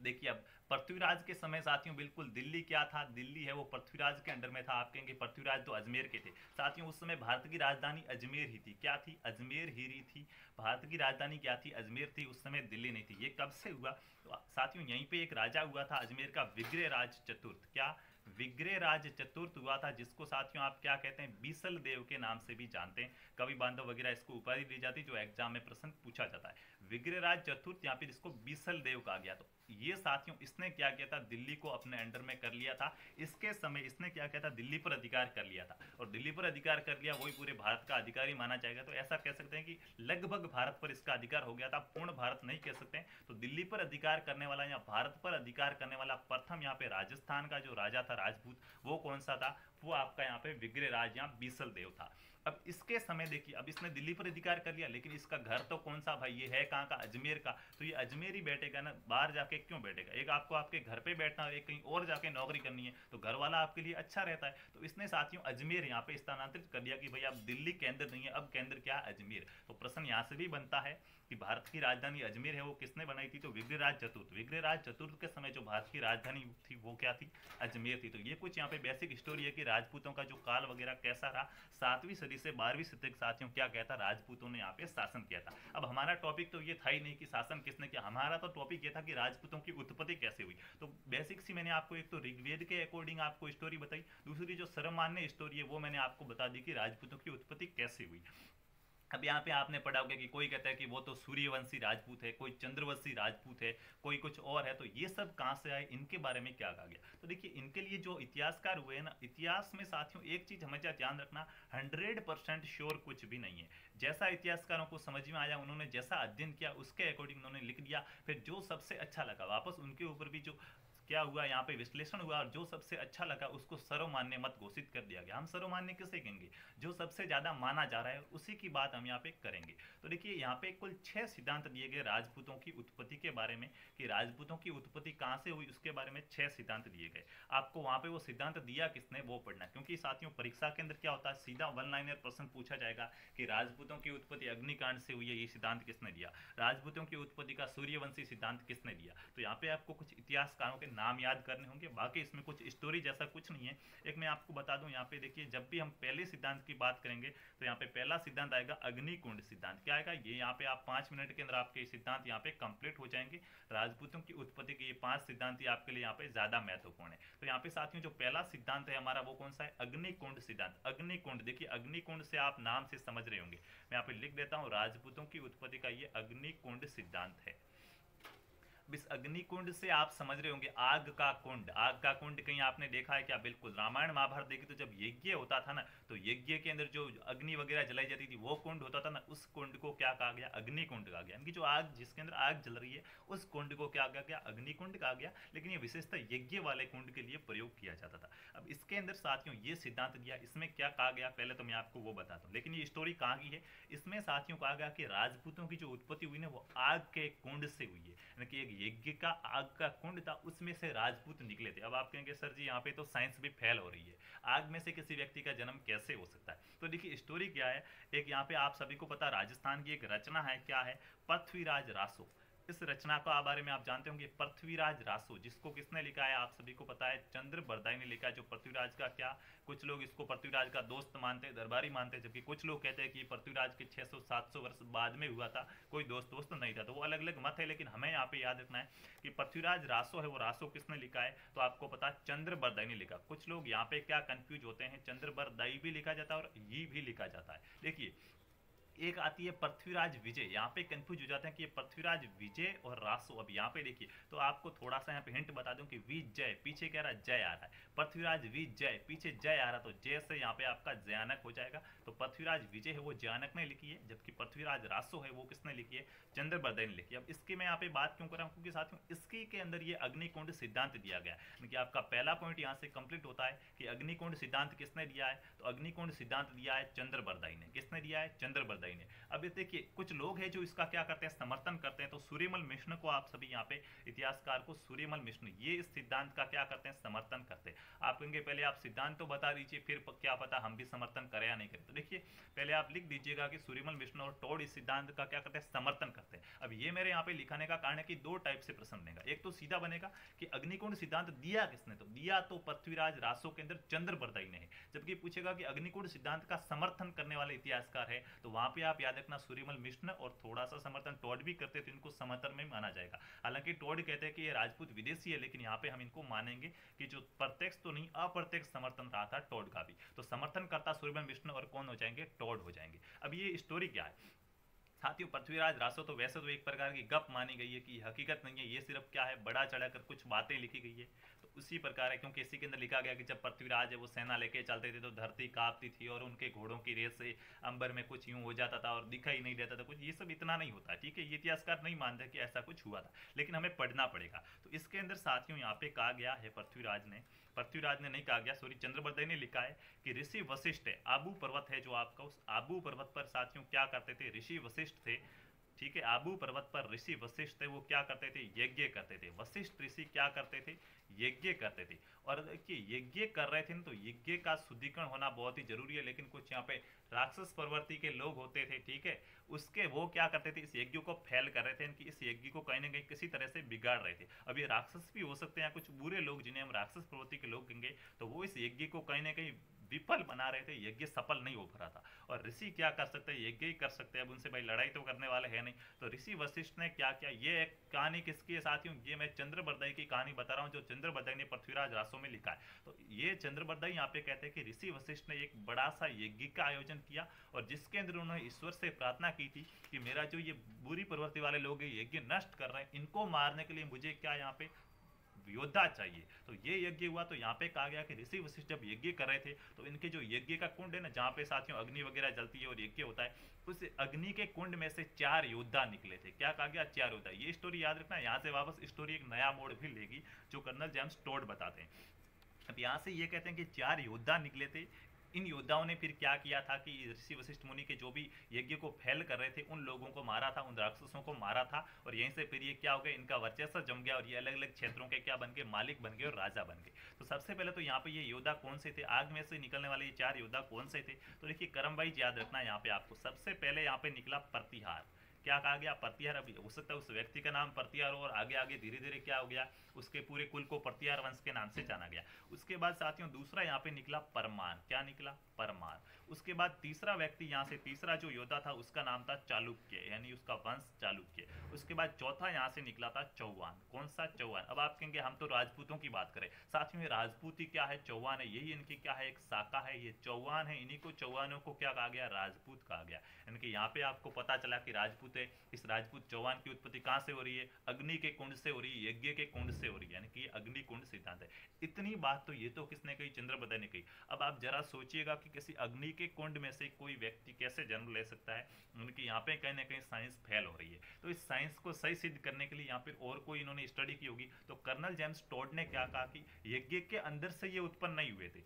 [SPEAKER 1] देखिए अब, पृथ्वीराज के समय साथियों, बिल्कुल दिल्ली क्या था? दिल्ली है वो पृथ्वीराज के अंडर में था। आप कहेंगे पृथ्वीराज तो अजमेर के थे। साथियों, उस समय भारत की राजधानी अजमेर ही थी। क्या थी? अजमेर ही रही थी। भारत की राजधानी क्या थी? अजमेर थी। उस समय दिल्ली नहीं थी। ये कब से हुआ? तो साथियों, यहीं पर एक राजा हुआ था अजमेर का, विग्रह चतुर्थ। क्या? विग्रह राज चतुर्थ हुआ था, जिसको साथियों आप क्या कहते हैं? बीसल देव के नाम से भी जानते हैं। कवि बांधव वगैरह इसको उपाधि दी जाती जो एग्ज़ाम में प्रश्न पूछा जाता है। विग्रह राज चतुर्थ, यहाँ पे इसको बीसल देव कहा गया तो ये साथियों, इसने क्या किया था? दिल्ली को अपने अंडर में कर लिया था। इसके समय इसने क्या किया था? दिल्ली पर अधिकार कर लिया था। और दिल्ली पर अधिकार कर लिया, वही पूरे भारत का अधिकारी माना जाएगा। तो ऐसा कह सकते हैं कि लगभग भारत पर इसका अधिकार हो गया था। पूर्ण भारत नहीं कह सकते तो दिल्ली पर अधिकार करने वाला या भारत पर अधिकार करने वाला प्रथम यहाँ पे राजस्थान का जो राजा था, राजपूत, वो कौन सा था? वो आपका यहाँ पे विग्रह राज या बीसल देव था। अब इसके समय देखिए, अब इसने दिल्ली पर अधिकार कर लिया, लेकिन इसका घर तो कौन सा भाई? ये है कहाँ का? अजमेर का। तो ये अजमेर ही बैठेगा ना, बाहर जाके क्यों बैठेगा? एक आपको आपके घर पे बैठना है, एक कहीं और जाके नौकरी करनी है तो घर वाला आपके लिए अच्छा रहता है। तो इसने साथियों अजमेर यहाँ पे स्थानांतरित कर दिया कि भाई आप दिल्ली केंद्र नहीं है, अब केंद्र क्या अजमेर। तो प्रश्न यहाँ से भी बनता है कि भारत की राजधानी अजमेर है, वो किसने बनाई थी? तो विग्रहराज चतुर्थ। विग्रहराज चतुर्थ के समय जो भारत की राजधानी थी, वो क्या थी? अजमेर थी। तो ये कुछ यहाँ पे बेसिक स्टोरी है कि राजपूतों का जो काल वगैरह कैसा रहा? सातवीं सदी से बारहवीं सदी तक साथियों क्या कहता? राजपूतों ने यहाँ पे शासन किया था। अब हमारा टॉपिक तो ये था ही नहीं कि शासन किसने किया। हमारा तो टॉपिक ये था कि राजपूतों की उत्पत्ति कैसे हुई। तो बेसिक सी मैंने आपको एक तो ऋग्वेद के अकॉर्डिंग आपको स्टोरी बताई। दूसरी जो सर्वमान्य स्टोरी है, वो मैंने आपको बता दी कि राजपूतों की उत्पत्ति कैसे हुई। अब यहाँ पे आपने पढ़ा होगा कि कोई कहता है कि वो तो सूर्यवंशी राजपूत है, कोई चंद्रवंशी राजपूत है, कोई कुछ और है तो ये सब कहाँ से आए, इनके बारे में क्या कहा गया? तो देखिए, इनके लिए जो इतिहासकार हुए हैं ना, इतिहास में साथियों, एक चीज़ हमेशा ध्यान रखना हंड्रेड परसेंट श्योर कुछ भी नहीं है। जैसा इतिहासकारों को समझ में आया, उन्होंने जैसा अध्ययन किया, उसके अकॉर्डिंग उन्होंने लिख दिया, फिर जो सबसे अच्छा लगा, वापस उनके ऊपर भी जो क्या हुआ यहाँ पे? विश्लेषण हुआ और जो सबसे अच्छा लगा उसको सर्वमान्य मत घोषित कर दिया गया। हम सर्वमान्य किसे कहेंगे? जो सबसे ज़्यादा माना जा रहा है उसी की बात हम यहाँ पे करेंगे। तो देखिए, यहाँ पे कुल छह सिद्धांत दिए गए राजपूतों की उत्पत्ति के बारे में, कि राजपूतों की उत्पत्ति कहाँ से हुई उसके बारे में छह सिद्धांत दिए गए। आपको वहाँ पे वो सिद्धांत दिया किसने? वो पढ़ना। क्योंकि साथियों, परीक्षा के अंदर क्या होता है? सीधा वन लाइनर प्रश्न पूछा जाएगा कि राजपूतों की उत्पत्ति अग्निकांड से हुई है, ये सिद्धांत किसने दिया? राजपूतों की उत्पत्ति का सूर्यवंशी सिद्धांत किसने दिया? तो यहाँ पे आपको कुछ इतिहासकारों के नाम याद करने होंगे। बाकी इसमें कुछ स्टोरी जैसा कुछ नहीं है। एक मैं आपको बता दूँ, यहाँ पे देखिए, जब भी हम पहले सिद्धांत की बात करेंगे तो यहाँ पे पहला सिद्धांत आएगा अग्निकुंड सिद्धांत। क्या आएगा? ये यहाँ पे आप पाँच मिनट के अंदर आपके सिद्धांत यहाँ पे कंप्लीट हो जाएँगे। राजपूतों की उत्पत्ति के ये पाँच सिद्धांत ही आपके लिए यहाँ पे ज़्यादा महत्वपूर्ण है। तो यहाँ पे साथियों, जो पहला सिद्धांत है हमारा वो कौन सा है? अग्निकुंड सिद्धांत। अग्निकुंड, देखिए, अग्निकुंड से आप नाम से समझ रहे होंगे। मैं यहाँ पे लिख देता हूँ, राजपूतों की उत्पत्ति का ये अग्निकुंड सिद्धांत है। इस अग्निकुंड से आप समझ रहे होंगे, आग का कुंड। आग का कुंड कहीं आपने देखा है क्या? बिल्कुल। रामायण महाभारत देखी तो जब यज्ञ होता था ना तो यज्ञ के अंदर जो अग्नि वगैरह जलाई जाती थी, वो कुंड होता था ना, उस कुंड को क्या कहा गया? अग्निकुंड कहा गया। जो आग, जिसके अंदर आग जल रही है, उस कुंड को क्या कहा गया? अग्नि कुंड कहा गया। लेकिन ये विशेषता यज्ञ वाले कुंड के लिए प्रयोग किया जाता था। अब इसके अंदर साथियों, ये सिद्धांत दिया, इसमें क्या कहा गया? पहले तो मैं आपको वो बताता हूँ। लेकिन ये स्टोरी कहाँ की है? इसमें साथियों कहा गया कि राजपूतों की जो उत्पत्ति हुई ना, वो आग के कुंड से हुई है। यानी कि यज्ञ का आग का कुंड था, उसमें से राजपूत निकले थे। अब आप कहेंगे, सर जी, यहाँ पे तो साइंस भी फेल हो रही है। आग में से किसी व्यक्ति का जन्म कैसे हो सकता है? तो देखिए स्टोरी क्या है? एक यहाँ पे आप सभी को पता, राजस्थान की एक रचना है, क्या है? पृथ्वीराज रासो। इस रचना का बारे में आप जानते होंगे, पृथ्वीराज रासो, जिसको किसने लिखा है, आप सभी को पता है, चंद्र बरदाई ने लिखा है, जो पृथ्वीराज का क्या, कुछ लोग इसको पृथ्वीराज का दोस्त मानते, दरबारी मानते, जबकि कुछ लोग कहते हैं कि पृथ्वीराज के 600-700 वर्ष बाद में हुआ था, कोई दोस्त दोस्त नहीं था तो वो अलग अलग मत है, लेकिन हमें यहाँ पे याद रखना है कि पृथ्वीराज रासो है, वो रासो किसने लिखा है तो आपको पता चंद्र बरदाई ने लिखा। कुछ लोग यहाँ पे क्या कंफ्यूज होते हैं, चंद्र बरदाई भी लिखा जाता है और ये भी लिखा जाता है। देखिए एक आती है पृथ्वीराज विजय। यहाँ पे कंफ्यूज हो जाते हैं कि ये पृथ्वीराज विजय और रासो। अब यहाँ पे देखिए तो आपको थोड़ा सा यहाँ पे हिंट बता दूँ कि विजय, पीछे कह रहा जय आ रहा है। पृथ्वीराज विजय, पीछे जय आ रहा तो जय से यहाँ पे आपका जयानक हो जाएगा। तो पृथ्वीराज विजय है, वो जयानक ने लिखी है, जबकि पृथ्वीराज रासो है, वो किसने लिखी है? चंद्रबर्दय ने लिखी अब इसके मैं यहाँ पे बात क्यों कर रहा हूँ, क्योंकि साथियों, इसके के अंदर ये अग्निकुंड सिद्धांत दिया गया है। आपका पहला पॉइंट यहाँ से कंप्लीट होता है कि अग्निकुंड सिद्धांत किसने दिया है? तो अग्निकुंड सिद्धांत दिया है चंद्रबरदाई ने। किसने दिया है? चंद्रबरदाई ने अब ये देखिए, कुछ लोग हैं जो इसका क्या करते हैं, समर्थन करते हैं तो सूर्यमल मिश्र को आप सभी यहाँ पे इतिहासकार को सूर्यमल मिश्र, ये इस सिद्धांत का क्या करते हैं, समर्थन करते हैं। आप कहेंगे, पहले आप सिद्धांत तो बता दीजिए, फिर क्या पता हम भी समर्थन करें या नहीं करें। तो देखिए, पहले आप लिख दीजिएगा कि सूर्यमल मिश्र और टोड इस सिद्धांत का क्या करते हैं, समर्थन करते हैं। अब ये मेरे यहाँ पे लिखाने का कारण है कि दो टाइप से प्रश्न बनेगा। एक तो सीधा बनेगा कि अग्निकुंड सिद्धांत दिया किसने तो दिया तो पृथ्वीराज रासो के अंदर चंद्र बरदाई ने है। जबकि पूछेगा कि अग्निकुंड सिद्धांत का समर्थन करने वाले इतिहासकार है तो वहाँ पे आप याद रखना, सूर्यमल मिश्र और थोड़ा सा समर्थन टोड भी करते थे, इनको समर्थन में माना जाएगा। हालाँकि टोड कहते हैं कि ये राजपूत विदेशी है, लेकिन यहाँ पे हम इनको मानेंगे कि जो प्रत्यक्ष तो नहीं, अप्रत्यक्ष समर्थन रहा था टोड का भी। तो समर्थन करता सूर्यमल मिश्र और कौन हो जाएँगे? टोड हो जाएँगे। अब ये स्टोरी क्या है? साथियों, पृथ्वीराज रासो तो वैसे तो एक प्रकार की गप मानी गई है कि हकीकत नहीं है, ये सिर्फ़ क्या है? बड़ा चढ़ाकर कुछ बातें लिखी गई है। तो उसी प्रकार है, क्योंकि इसी के अंदर लिखा गया कि जब पृथ्वीराज है, वो सेना लेके चलते थे तो धरती कांपती थी और उनके घोड़ों की रेस से अंबर में कुछ यूँ हो जाता था और दिखाई नहीं देता था कुछ। ये सब इतना नहीं होता, ठीक है? इतिहासकार नहीं मानते कि ऐसा कुछ हुआ था, लेकिन हमें पढ़ना पड़ेगा। तो इसके अंदर साथियों, यहाँ पे कहा गया है पृथ्वीराज ने पृथ्वीराज ने नहीं कहा गया, सॉरी चंद्रबर्दय ने लिखा है कि ऋषि वशिष्ठ है, आबू पर्वत है जो आपका, उस आबू पर्वत पर साथियों क्या करते थे? ऋषि वशिष्ठ थे ठीक है, आबू पर्वत पर ऋषि वशिष्ठ थे, वो क्या करते थे? यज्ञ करते थे। वशिष्ठ ऋषि क्या करते थे? यज्ञ करते थे। और देखिए, यज्ञ कर रहे थे ना तो यज्ञ का शुद्धिकरण होना बहुत ही ज़रूरी है, लेकिन कुछ यहाँ पे राक्षस प्रवृत्ति के लोग होते थे, ठीक है? उसके वो क्या करते थे? इस यज्ञ को फैल कर रहे थे कि इस यज्ञ को कहीं ना कहीं किसी तरह से बिगाड़ रहे थे। अब ये राक्षस भी हो सकते हैं कुछ बुरे लोग, जिन्हें हम राक्षस प्रवृत्ति के लोग कहेंगे तो वो इस यज्ञ को कहीं ना कहीं विफल बना रहे थे, यज्ञ सफल नहीं हो पा था। और ऋषि क्या कर सकते हैं? यज्ञ ही कर सकते हैं। अब उनसे भाई लड़ाई तो करने वाले हैं नहीं। तो ऋषि वशिष्ठ ने क्या किया? ये एक कहानी किसकी साथियों? ये मैं चंद्रबरदाई की कहानी बता रहा हूँ, जो चंद्रबरदाई ने पृथ्वीराज रासो में लिखा है। तो ये चंद्रबरदाई यहाँ पे कहते हैं कि ऋषि वशिष्ठ ने एक बड़ा सा यज्ञ का आयोजन किया और जिसके अंदर उन्होंने ईश्वर से प्रार्थना की थी कि मेरा जो ये बुरी प्रवृत्ति वाले लोग यज्ञ नष्ट कर रहे हैं, इनको मारने के लिए मुझे क्या यहाँ पे योद्धा चाहिए। तो ये यज्ञ हुआ तो यहाँ पे कहा गया कि ऋषि वशिष्ठ जब यज्ञ कर रहे थे तो इनके जो यज्ञ का कुंड है ना, जहाँ पे साथियों अग्नि वगैरह जलती है और यज्ञ होता है, उस अग्नि के कुंड में से चार योद्धा निकले थे। क्या कहा गया? चार योद्धा। ये स्टोरी याद रखना, यहाँ से वापस स्टोरी एक नया मोड़ भी लेगी, जो कर्नल जेम्स टोड बताते हैं। अब यहाँ से ये कहते हैं कि चार योद्धा निकले थे इन योद्धाओं ने फिर क्या किया था कि ऋषि वशिष्ठ मुनि के जो भी यज्ञ को फैल कर रहे थे, उन लोगों को मारा था, उन राक्षसों को मारा था और यहीं से फिर ये क्या हो गया, इनका वर्चस्व जम गया और ये अलग अलग क्षेत्रों के क्या बन गए, मालिक बन गए और राजा बन गए। तो सबसे पहले तो यहाँ पे ये योद्धा कौन से थे? आग में से निकलने वाले ये चार योद्धा कौन से थे? तो देखिए करम याद रखना यहाँ पे आपको। सबसे पहले यहाँ पे निकला प्रतिहार। क्या कहा गया? प्रतिहार। अभी हो सकता है उस व्यक्ति का नाम प्रतिहार और आगे आगे धीरे धीरे क्या हो गया? उसके पूरे कुल को प्रतिहार वंश के नाम से जाना गया। उसके बाद साथियों, दूसरा यहाँ पे निकला परमान। क्या निकला? परमान। उसके बाद तीसरा व्यक्ति यहाँ से, तीसरा जो योद्धा था, उसका नाम था चालुक्य, यानी उसका वंश चालुक्य। उसके बाद चौथा यहाँ से निकला था चौहान। कौन सा चौहान? अब आप कहेंगे, हम तो राजपूतों की बात करें। साथ में राजपूती क्या है? चौहान है, यही इनकी क्या है? एक शाखा है, ये चौहान है, इन्हीं को चौहानों को क्या कहा गया? राजपूत कहा गया। यानी कि यहाँ पे आपको पता चला कि राजपूत है, इस राजपूत चौहान की उत्पत्ति कहाँ से हो रही है? अग्नि के कुंड से हो रही है, यज्ञ के कुंड से हो रही है। यानी कि अग्नि कुंड सिद्धांत है। इतनी बात तो ये तो किसने कही? चंद्रबदा ने कही। अब आप जरा सोचिएगा कि किसी अग्नि के कुंड में से कोई व्यक्ति कैसे जन्म ले सकता है? उनकी यहाँ पे कहीं ना कहीं साइंस फेल हो रही है। तो इस साइंस को सही सिद्ध करने के लिए यहाँ पर और कोई इन्होंने स्टडी की होगी। तो कर्नल जेम्स टोड ने क्या कहा कि यज्ञ के अंदर से ये उत्पन्न नहीं हुए थे।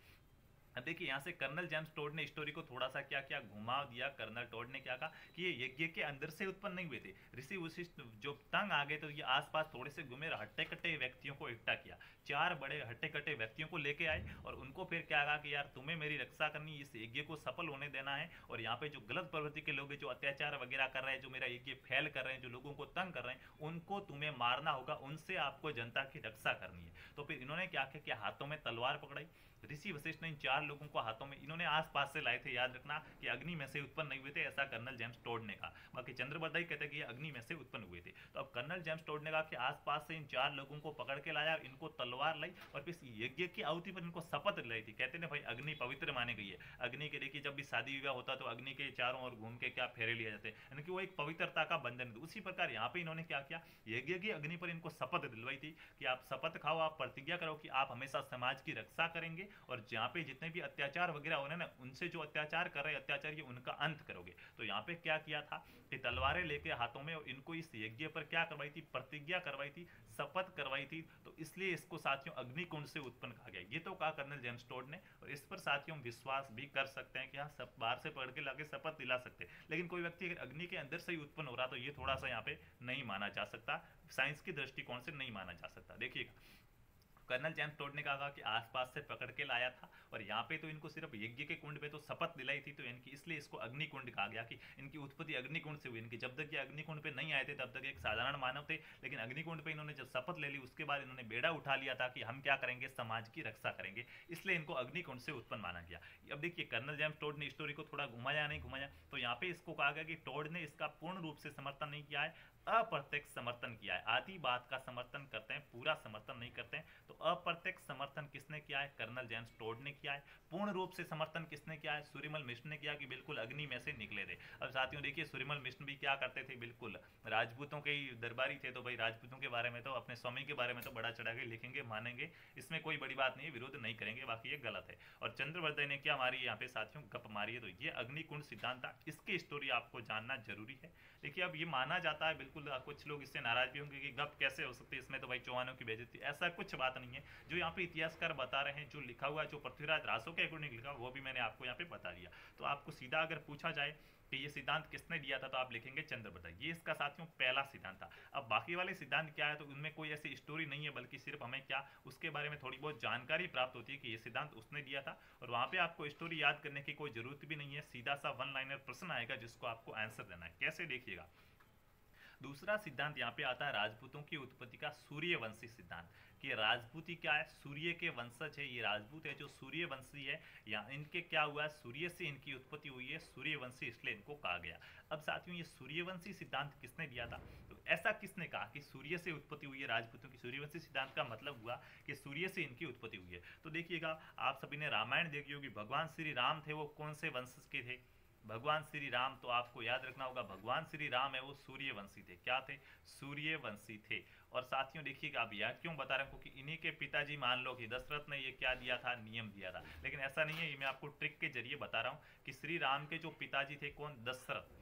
[SPEAKER 1] अब देखिए, यहाँ से कर्नल जेम्स टोड ने स्टोरी को थोड़ा सा क्या क्या घुमा दिया, कर्नल टोड ने क्या कहा कि ये यज्ञ के अंदर से उत्पन्न नहीं हुए थे। ऋषि वशिष्ठ जो तंग आ गए तो ये आसपास थोड़े से घूमे हट्टे कट्टे व्यक्तियों को इकट्ठा किया। चार बड़े हट्टे कट्टे व्यक्तियों को लेके आए और उनको फिर क्या कहा कि, यार, तुम्हें मेरी रक्षा करनी, इस यज्ञ को सफल होने देना है और यहाँ पे जो गलत प्रवृत्ति के लोग जो अत्याचार वगैरह कर रहे हैं, जो मेरा यज्ञ फैल कर रहे हैं, जो लोगों को तंग कर रहे हैं, उनको तुम्हें मारना होगा, उनसे आपको जनता की रक्षा करनी है। तो फिर इन्होंने क्या किया कि हाथों में तलवार पकड़ाई। ऋषि वशिष्ठ ने इन चार लोगों को हाथों में इन्होंने आसपास से लाए थे। याद रखना कि अग्नि में से उत्पन्न नहीं हुए थे, ऐसा कर्नल जेम्स टोड ने कहा। बाकी चंद्रबरदाई कहते हैं कि ये अग्नि में से उत्पन्न हुए थे। तो अब कर्नल जेम्स टोड ने कहा कि आसपास से इन चार लोगों को पकड़ के लाया इनको तलवार लाई और फिर यज्ञ की आहुति पर इनको शपथ दिलाई थी। कहते ना, भाई, अग्नि पवित्र मानी गई है। अग्नि के देखिए, जब भी शादी विवाह होता तो अग्नि के चारों ओर घूम के क्या फेरे लिया जाते यानी कि वो एक पवित्रता का बंधन उसी प्रकार यहाँ पे इन्होंने क्या किया? यज्ञ की अग्नि पर इनको शपथ दिलवाई थी कि आप शपथ खाओ, आप प्रतिज्ञा करो कि आप हमेशा समाज की रक्षा करेंगे और जहाँ पे जितने भी अत्याचार वगैरह हो रहे हैं ना, उनसे जो अत्याचार कर रहे अत्याचारी उनका अंत करोगे। तो यहाँ पे क्या किया था कि तलवारें लेके हाथों में इनको इस यज्ञ पर क्या करवाई थी? प्रतिज्ञा करवाई थी, शपथ करवाई थी। तो इसलिए इसको साथियों अग्निकुंड से उत्पन्न कहा गया। ये तो कहा कर्नल जेम्स टोड ने, और इस पर साथियों विश्वास भी कर सकते हैं कि हाँ सब बाहर से पढ़ के लाके शपथ दिला सकते हैं। लेकिन कोई व्यक्ति अगर अग्नि के अंदर से ही उत्पन्न हो रहा तो ये थोड़ा सा यहाँ पे नहीं माना जा सकता। साइंस की दृष्टिकोण से नहीं माना जा सकता। देखिएगा। कर्नल जेम्स टोड ने कहा कि आसपास से पकड़ के लाया था और यहाँ पे तो इनको सिर्फ़ यज्ञ के कुंड पे तो शपथ दिलाई थी तो इनकी इसलिए इसको अग्निकुंड कहा गया कि इनकी उत्पत्ति अग्निकुंड से हुई। इनकी जब तक ये अग्निकुंड पे नहीं आए थे, तब तक एक साधारण मानव थे, लेकिन अग्निकुंड पे इन्होंने जब शपथ ले ली, उसके बाद इन्होंने बेड़ा उठा लिया था कि हम क्या करेंगे, समाज की रक्षा करेंगे। इसलिए इनको अग्निकुंड से उत्पन्न माना गया। अब देखिए, कर्नल जेम्स टोड ने स्टोरी को थोड़ा घुमाया, नहीं घुमाया तो यहाँ पे इसको कहा गया कि टोड ने इसका पूर्ण रूप से समर्थन नहीं किया है, अप्रत्यक्ष समर्थन किया है। आधी बात का समर्थन करते हैं, पूरा समर्थन नहीं करते हैं तो अप्रत्यक्ष समर्थन किसने किया है? कर्नल जेम्स टोड ने किया है। पूर्ण रूप से समर्थन किसने किया है? सूर्यमल मिश्र ने किया कि बिल्कुल अग्नि में से निकले थे। अब साथियों, देखिए सूर्यमल मिश्र भी क्या करते थे? बिल्कुल राजपूतों के ही दरबारी थे तो भाई, राजपूतों के बारे में तो अपने स्वामी के बारे में तो बड़ा चढ़ा के लिखेंगे, मानेंगे। इसमें कोई बड़ी बात नहीं विरोध नहीं करेंगे, बाकी ये गलत है। और चंद्रवर्धय ने क्या मारी? यहाँ पे साथियों गप मारी है तो ये अग्निकुंड सिद्धांत था इसकी स्टोरी आपको जानना ज़रूरी है। देखिए, अब ये माना जाता है, बिल्कुल कुछ लोग इससे नाराज़ भी होंगे कि गप कैसे हो सकती है? इसमें तो भाई चौहानों की बेजती ऐसा कुछ बात नहीं है। जो यहाँ पे इतिहासकार बता रहे हैं, जो लिखा हुआ है, जो पृथ्वीराज रासो के अकॉर्डिंग लिखा वो भी मैंने आपको यहाँ पे बता दिया। तो आपको सीधा अगर पूछा जाए कि ये सिद्धांत किसने दिया था तो आप लिखेंगे चंद्रभट्ट ये इसका साथियों पहला सिद्धांत था। अब बाकी वाले सिद्धांत क्या है तो उनमें कोई ऐसी स्टोरी नहीं है, बल्कि सिर्फ़ हमें क्या, उसके बारे में थोड़ी बहुत जानकारी प्राप्त होती है कि ये सिद्धांत उसने दिया था। और वहाँ पे आपको स्टोरी याद करने की कोई ज़रूरत भी नहीं है। सीधा सा वन लाइनर प्रश्न आएगा, जिसको आपको आंसर देना है। कैसे देखिएगा? दूसरा सिद्धांत यहाँ पे आता है राजपूतों की उत्पत्ति का सूर्यवंशी सिद्धांत। कि राजपूती क्या है? सूर्य के वंशज है, ये राजपूत है, जो सूर्यवंशी है। या इनके क्या हुआ? है सूर्य से इनकी उत्पत्ति हुई है, सूर्यवंशी, इसलिए इनको कहा गया। अब साथियों, ये सूर्यवंशी सिद्धांत किसने दिया था? तो ऐसा किसने कहा कि सूर्य से उत्पत्ति हुई है राजपूतों की? सूर्यवंशी सिद्धांत का मतलब हुआ कि सूर्य से इनकी उत्पत्ति हुई है। तो देखिएगा, आप सभी ने रामायण देखी होगी, भगवान श्री राम थे, वो कौन से वंश के थे? भगवान श्री राम तो आपको याद रखना होगा, भगवान श्री राम है वो सूर्यवंशी थे। क्या थे? सूर्यवंशी थे। और साथियों देखिए आप यह क्यों बता रहा हूँ, क्योंकि इन्हीं के पिताजी मान लो कि दशरथ ने ये क्या दिया था, नियम दिया था। लेकिन ऐसा नहीं है, ये मैं आपको ट्रिक के ज़रिए बता रहा हूँ कि श्री राम के जो पिताजी थे, कौन? दशरथ।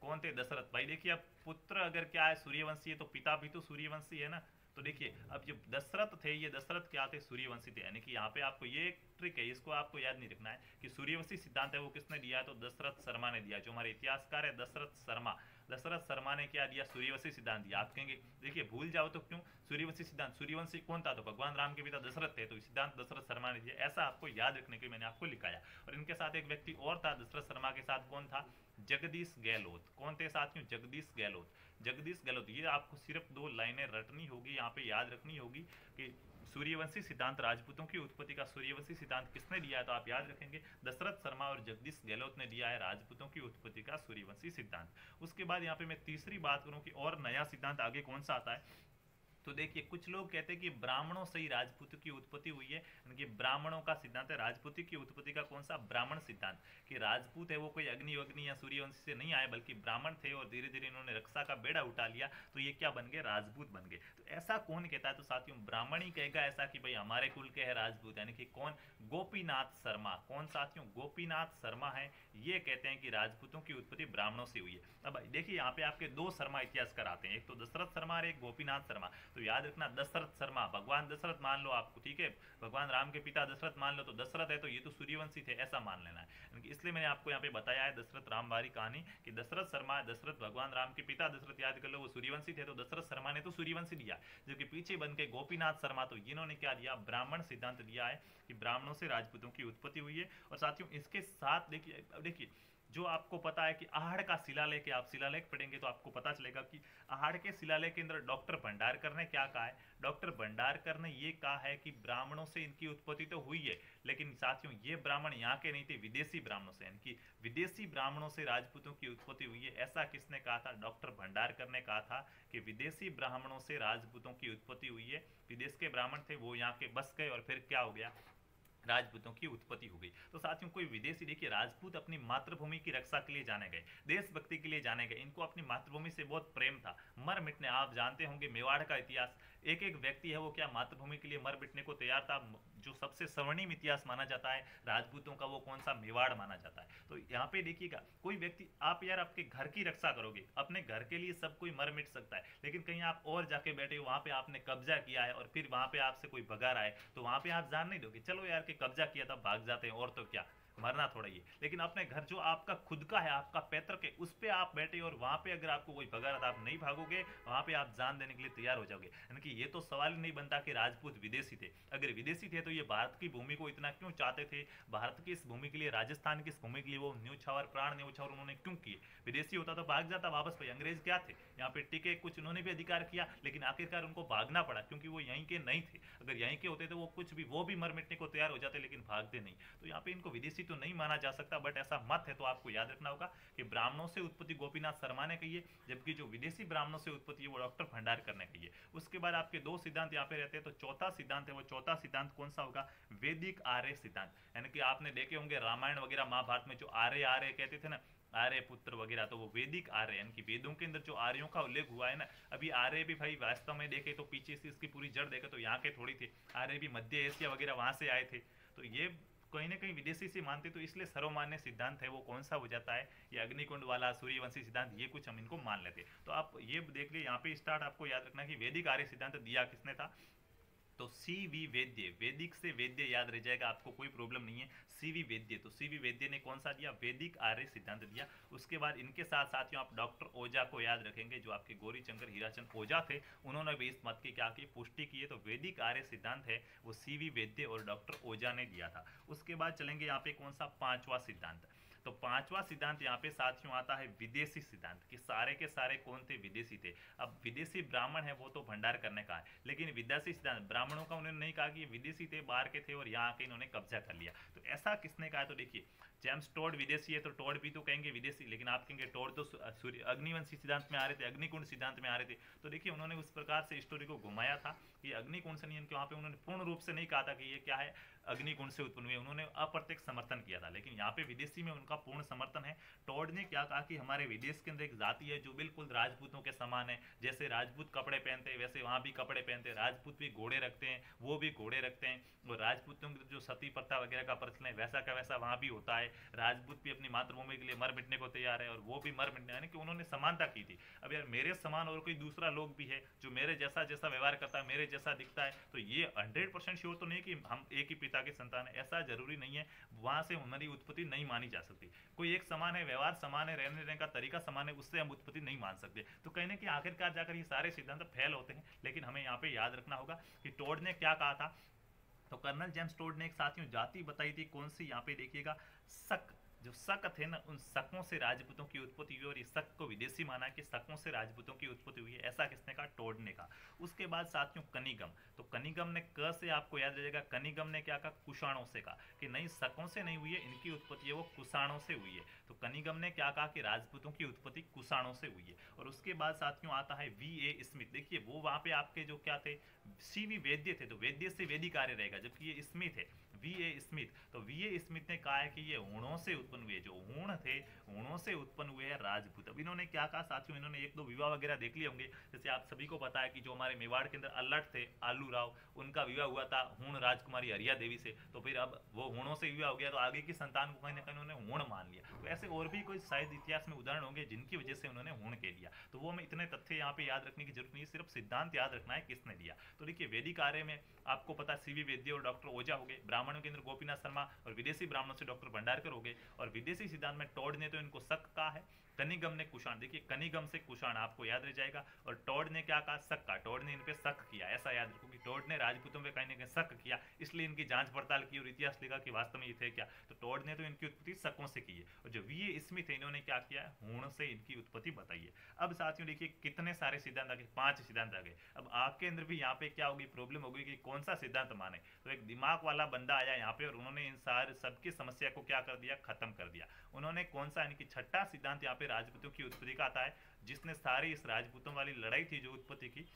[SPEAKER 1] कौन थे? दशरथ। भाई, देखिए, अब पुत्र अगर क्या है, सूर्यवंशी है तो पिता भी तो सूर्यवंशी है ना। तो देखिए, अब जो दशरथ थे, ये दशरथ क्या थे? सूर्यवंशी थे। यानी कि यहाँ पे आपको ये एक ट्रिक है, इसको आपको याद नहीं रखना है कि सूर्यवंशी सिद्धांत है, वो किसने दिया? तो दशरथ शर्मा ने दिया, जो हमारे इतिहासकार है, दशरथ शर्मा। दशरथ शर्मा ने क्या दिया? सूर्यवंशी सिद्धांत दिया। आप कहेंगे, देखिए, भूल जाओ तो क्यों? सूर्यवंशी सिद्धांत, सूर्यवंशी कौन था? तो भगवान राम के पिता दशरथ थे। तो सिद्धांत दशरथ शर्मा ने दिया। ऐसा आपको याद रखने के लिए मैंने आपको लिखाया। और इनके साथ एक व्यक्ति और था, दशरथ शर्मा के साथ कौन था? जगदीश गहलोत। कौन थे साथियों? जगदीश गहलोत। जगदीश गहलोत, ये आपको सिर्फ़ दो लाइनें रटनी होगी, यहाँ पे याद रखनी होगी कि सूर्यवंशी सिद्धांत राजपूतों की उत्पत्ति का सूर्यवंशी सिद्धांत किसने दिया है तो आप याद रखेंगे, दशरथ शर्मा और जगदीश गहलोत ने दिया है राजपूतों की उत्पत्ति का सूर्यवंशी सिद्धांत। उसके बाद यहाँ पे मैं तीसरी बात करूँ कि और नया सिद्धांत आगे कौन सा आता है तो देखिए, कुछ लोग कहते हैं कि ब्राह्मणों से ही राजपूत की उत्पत्ति हुई है। यानी ब्राह्मणों का सिद्धांत है, राजपूती की उत्पत्ति का कौन सा? ब्राह्मण सिद्धांत। कि राजपूत है वो कोई अग्नि अग्नि या सूर्यवंशी से नहीं आए, बल्कि ब्राह्मण थे और धीरे धीरे इन्होंने रक्षा का बेड़ा उठा लिया तो ये क्या बन गए? राजपूत बन गए। तो ऐसा कौन कहता है? तो साथियों, ब्राह्मण ही कहेगा ऐसा कि भाई हमारे कुल के है राजपूत। यानी कि कौन? गोपीनाथ शर्मा। कौन साथियों? गोपीनाथ शर्मा है। ये कहते हैं कि राजपूतों की उत्पत्ति ब्राह्मणों से हुई है। अब देखिए, यहाँ पे आपके दो शर्मा इतिहासकार आते हैं। एक तो दशरथ शर्मा और एक गोपीनाथ शर्मा। तो याद रखना, दशरथ शर्मा, भगवान दशरथ मान लो आपको, ठीक है? भगवान राम के पिता दशरथ मान लो तो दशरथ है तो ये तो सूर्यवंशी थे, ऐसा मान लेना है। इसलिए मैंने आपको यहाँ पे बताया है दशरथ राम वारी कहानी कि दशरथ शर्मा, दशरथ भगवान राम के पिता दशरथ, याद कर लो, वो सूर्यवंशी थे तो दशरथ शर्मा ने तो सूर्यवंशी दिया जबकि पीछे बन के गोपीनाथ शर्मा तो इन्होंने क्या दिया ब्राह्मण सिद्धांत दिया है कि ब्राह्मणों से राजपूतों की उत्पत्ति हुई है। और साथियों, इसके साथ देखिए देखिए जो आपको पता है कि आहड़ का शिलालेख आप शिलालेख पढ़ेंगे तो आपको पता चलेगा कि आहड़ के शिलालेख के अंदर डॉक्टर भंडारकर ने क्या कहा है? डॉक्टर भंडारकर ने ये कहा है कि ब्राह्मणों से इनकी उत्पत्ति तो हुई है, लेकिन साथियों, ये ब्राह्मण यहाँ के नहीं थे, विदेशी ब्राह्मणों से। इनकी विदेशी ब्राह्मणों से राजपूतों की उत्पत्ति हुई है, ऐसा किसने कहा था? डॉक्टर भंडारकर ने कहा था कि विदेशी ब्राह्मणों से राजपूतों की उत्पत्ति हुई है, विदेश के ब्राह्मण थे, वो यहाँ के बस गए और फिर क्या हो गया? राजपूतों की उत्पत्ति हो गई। तो साथियों, कोई विदेशी देखिए, राजपूत अपनी मातृभूमि की रक्षा के लिए जाने गए, देशभक्ति के लिए जाने गए, इनको अपनी मातृभूमि से बहुत प्रेम था। मर मिटने, आप जानते होंगे, मेवाड़ का इतिहास एक एक व्यक्ति है, वो क्या मातृभूमि के लिए मर मिटने को तैयार था? जो सबसे स्वर्णिम इतिहास माना जाता है, राजपूतों का वो कौन सा? मेवाड़ माना जाता है। तो यहाँ पे देखिएगा, कोई व्यक्ति, आप यार आपके घर की रक्षा करोगे, अपने घर के लिए सब कोई मर मिट सकता है, लेकिन कहीं आप और जाके बैठे वहाँ पे आपने कब्जा किया है और फिर वहाँ पे आपसे कोई भगा रहा है तो वहाँ पे आप जान नहीं दोगे, चलो यार, के कब्जा किया था, भाग जाते हैं, और तो क्या? मरना थोड़ा ही लेकिन अपने घर जो आपका खुद का है, आपका पैतृक है, उस पर आप बैठे और वहाँ पे अगर आपको कोई भगा रहा आप नहीं भागोगे, वहाँ पे आप जान देने के लिए तैयार हो जाओगे। यानी कि ये तो सवाल ही नहीं बनता कि राजपूत विदेशी थे। अगर विदेशी थे तो ये भारत की भूमि को इतना क्यों चाहते थे? भारत की इस भूमि के लिए, राजस्थान की इस भूमि के लिए वो न्यूछावर प्राण न्यूछावर उन्होंने क्यों किए? विदेशी होता तो भाग जाता वापस भाई अंग्रेज़ क्या थे? यहाँ पे टिके, कुछ उन्होंने भी अधिकार किया, लेकिन आखिरकार उनको भागना पड़ा, क्योंकि वो यहीं के नहीं थे। अगर यहीं के होते तो वो कुछ भी, वो भी मर मिटने को तैयार हो जाते, लेकिन भागते नहीं। तो यहाँ पे इनको विदेशी तो नहीं माना जा सकता सकता बट ऐसा मत है तो आपको याद रखना होगा कि ब्राह्मणों से उत्पत्ति गोपीनाथ शर्मा ने कही है, जबकि जो विदेशी ब्राह्मणों से उत्पत्ति है, वो डॉक्टर भंडारकर ने कही है। उसके बाद आपके दो सिद्धांत यहाँ पे रहते हैं तो चौथा सिद्धांत है, वो चौथा सिद्धांत कौन सा होगा? वैदिक आर्य सिद्धांत। यानी कि आपने देखे होंगे रामायण वगैरह, महाभारत में जो आर्य आर्य कहते थे ना, आर्य पुत्र वगैरह तो वो वैदिक आर्य, यानी कि वेदों के अंदर जो आर्यों का उल्लेख हुआ है ना, अभी आर्य भी भाई वास्तव में देखे तो पीछे से इसकी पूरी जड़ देखे तो यहाँ के थोड़ी थे, आर्य भी मध्य एशिया वगैरह वहाँ से आए थे। तो ये कहीं ना कहीं विदेशी से मानते तो इसलिए सर्वमान्य सिद्धांत है, वो कौन सा हो जाता है? ये अग्निकुंड वाला, सूर्यवंशी सिद्धांत, ये कुछ हम इनको मान लेते तो आप ये देख लिए यहाँ पे स्टार्ट आपको याद रखना कि वैदिक आर्य सिद्धांत दिया किसने था? तो सी वी वेद्य, वैदिक से वेद्य याद रह जाएगा, आपको कोई प्रॉब्लम नहीं है। सी वी वेद्य तो सी वी वेद्य ने कौन सा दिया? वैदिक आर्य सिद्धांत दिया। उसके बाद इनके साथ साथियों आप डॉक्टर ओझा को याद रखेंगे, जो आपके गौरी शंकर हीराचंद ओझा थे, उन्होंने भी इस मत की क्या की पुष्टि की है। तो वैदिक आर्य सिद्धांत है, वो सी वी वेद्य और डॉक्टर ओझा ने दिया था। उसके बाद चलेंगे यहाँ पे कौन सा? पांचवा सिद्धांत। तो पांचवा सिद्धांत यहाँ पे साथियों आता है विदेशी सिद्धांत, कि सारे के सारे कौन थे? विदेशी थे। अब विदेशी ब्राह्मण है वो तो भंडार करने का है, लेकिन विदेशी सिद्धांत, ब्राह्मणों का उन्होंने नहीं कहा कि विदेशी थे, बाहर के थे और यहाँ आके इन्होंने कब्जा कर लिया। तो ऐसा किसने कहा? तो देखिए जेम्स टोड विदेशी है तो टोड भी तो कहेंगे विदेशी लेकिन आप कहेंगे टोड तो सूर्य अग्निवंशी सिद्धांत में आ रहे थे अग्निकुंड सिद्धांत में आ रहे थे तो देखिए उन्होंने उस प्रकार से स्टोरी को घुमाया था कि अग्निकुंड से नहीं वहाँ पे उन्होंने पूर्ण रूप से नहीं कहा था कि ये क्या है अग्निकुंड से उत्पन्न हुए उन्होंने अप्रत्यक्ष समर्थन किया था लेकिन यहाँ पे विदेशी में उनका पूर्ण समर्थन है टोड ने क्या कहा कि हमारे विदेश के अंदर एक जाति है जो बिल्कुल राजपूतों के समान है जैसे राजपूत कपड़े पहनते हैं वैसे वहाँ भी कपड़े पहनते हैं राजपूत भी घोड़े रखते हैं वो भी घोड़े रखते हैं और राजपूतों की जो सती प्रथा वगैरह का प्रचलन है वैसा का वैसा वहाँ भी होता है राजपूत भी अपनी मातृभूमि के लिए मर मिटने को तैयार है और वो भी मर मिटने, यानी कि उन्होंने समानता की थी। अब यार मेरे समान और कोई दूसरा लोग भी है जो मेरे जैसा जैसा व्यवहार करता है, मेरे जैसा दिखता है तो ये हंड्रेड परसेंट श्योर तो नहीं कि हम एक ही पिता के संतान है। ऐसा ज़रूरी नहीं है, वहाँ से हमारी उत्पत्ति नहीं मानी जा सकती। कोई एक समान है, व्यवहार समान है, रहने रहने का तरीका समान है, उससे हम उत्पत्ति नहीं मान सकते। तो कहीं ना कहीं आखिरकार जाकर ये सारे सिद्धांत फैल होते हैं, लेकिन हमें यहाँ पे याद रखना होगा कि टोड ने क्या कहा था? तो कर्नल जेम्स टोड ने एक साथियों जाति बताई थी कौन सी यहाँ पे देखिएगा, सक जो शक थे ना, उन शकों से राजपूतों की उत्पत्ति हुई और इस शक को विदेशी माना कि शकों से राजपूतों की उत्पत्ति हुई है, ऐसा किसने कहा? टोडने का। उसके बाद साथियों, कनिगम। तो कनिगम ने क से आपको याद रहेगा कनिगम ने क्या कहा? कुषाणों से कहा कि नहीं शकों से नहीं हुई है, इनकी उत्पत्ति है वो कुषाणों से हुई है। तो कनिगम ने क्या कहा कि राजपूतों की उत्पत्ति कुषाणों से हुई है। और उसके बाद साथियों, आता है वी ए स्मिथ। देखिए, वो वहाँ पे आपके जो क्या थे? सी वी वैद्य थे तो वैद्य से वेदी कार्य रहेगा, जबकि ये स्मिथ है। वी ए स्मिथ तो वी ए स्मिथ ने कहा है कि ये ऊणों से उत्पन्न हुए, जो हूण थे हूणों से उत्पन्न हुए हैं राजपूत। अब इन्होंने क्या कहा? साथियों, इन्होंने एक दो विवाह वगैरह देख लिए होंगे। जैसे आप सभी को पता है कि जो हमारे मेवाड़ के अंदर अल्लट थे, आलू राव, उनका विवाह हुआ था हूण राजकुमारी हरिया देवी से। तो फिर अब वो हूणों से विवाह हो गया तो आगे की संतान को कहीं ना कहीं उन्होंने हूण मान लिया। तो ऐसे और भी कोई शायद इतिहास में उदाहरण होंगे जिनकी वजह से उन्होंने हूण के लिया। तो वो हमें इतने तथ्य यहाँ पे याद रखने की ज़रूरत नहीं सिर्फ़ सिद्धांत याद रखना है किसने लिया। तो देखिए, वैदिक आर्य में आपको पता सीवी वैद्य और डॉक्टर ओझा हो गए, ब्राह्मणों के अंदर गोपीनाथ शर्मा और विदेशी ब्राह्मणों से डॉक्टर भंडारकर हो गए। और विदेशी सिद्धांत में टोड ने तो इनको शक कहा है। कनिगम ने कुषाण, देखिए, कनिगम से कुषाण आपको याद रह जाएगा और टोड ने क्या कहा? शक का टोड ने इन पे शक किया, ऐसा याद रखो कि टोड ने राजपूतों पे कहीं ना कहीं शक किया, इसलिए इनकी जाँच पड़ताल की और इतिहास लिखा कि वास्तव में ये थे क्या? तो टोड ने तो इनकी उत्पत्ति शकों से की है और जो वी ए स्मिथ है, इन्होंने क्या किया? हूण से इनकी उत्पत्ति बताई है। अब साथियों, देखिए, कितने सारे सिद्धांत आ गए? पाँच सिद्धांत आ गए। अब आपके अंदर भी यहाँ पे क्या होगी? प्रॉब्लम होगी कि कौन सा सिद्धांत माने? तो एक दिमाग वाला बंदा आया यहाँ पे और उन्होंने इन सारे, सबकी समस्या को क्या कर दिया? खत्म कर दिया। उन्होंने कौन सा, इनकी छठा सिद्धांत यहाँ पे राजपूतों की उत्पत्ति का आता है, जिसने सारी इस राजपूतों वाली लड़ाई थी, जो उत्पत्ति की,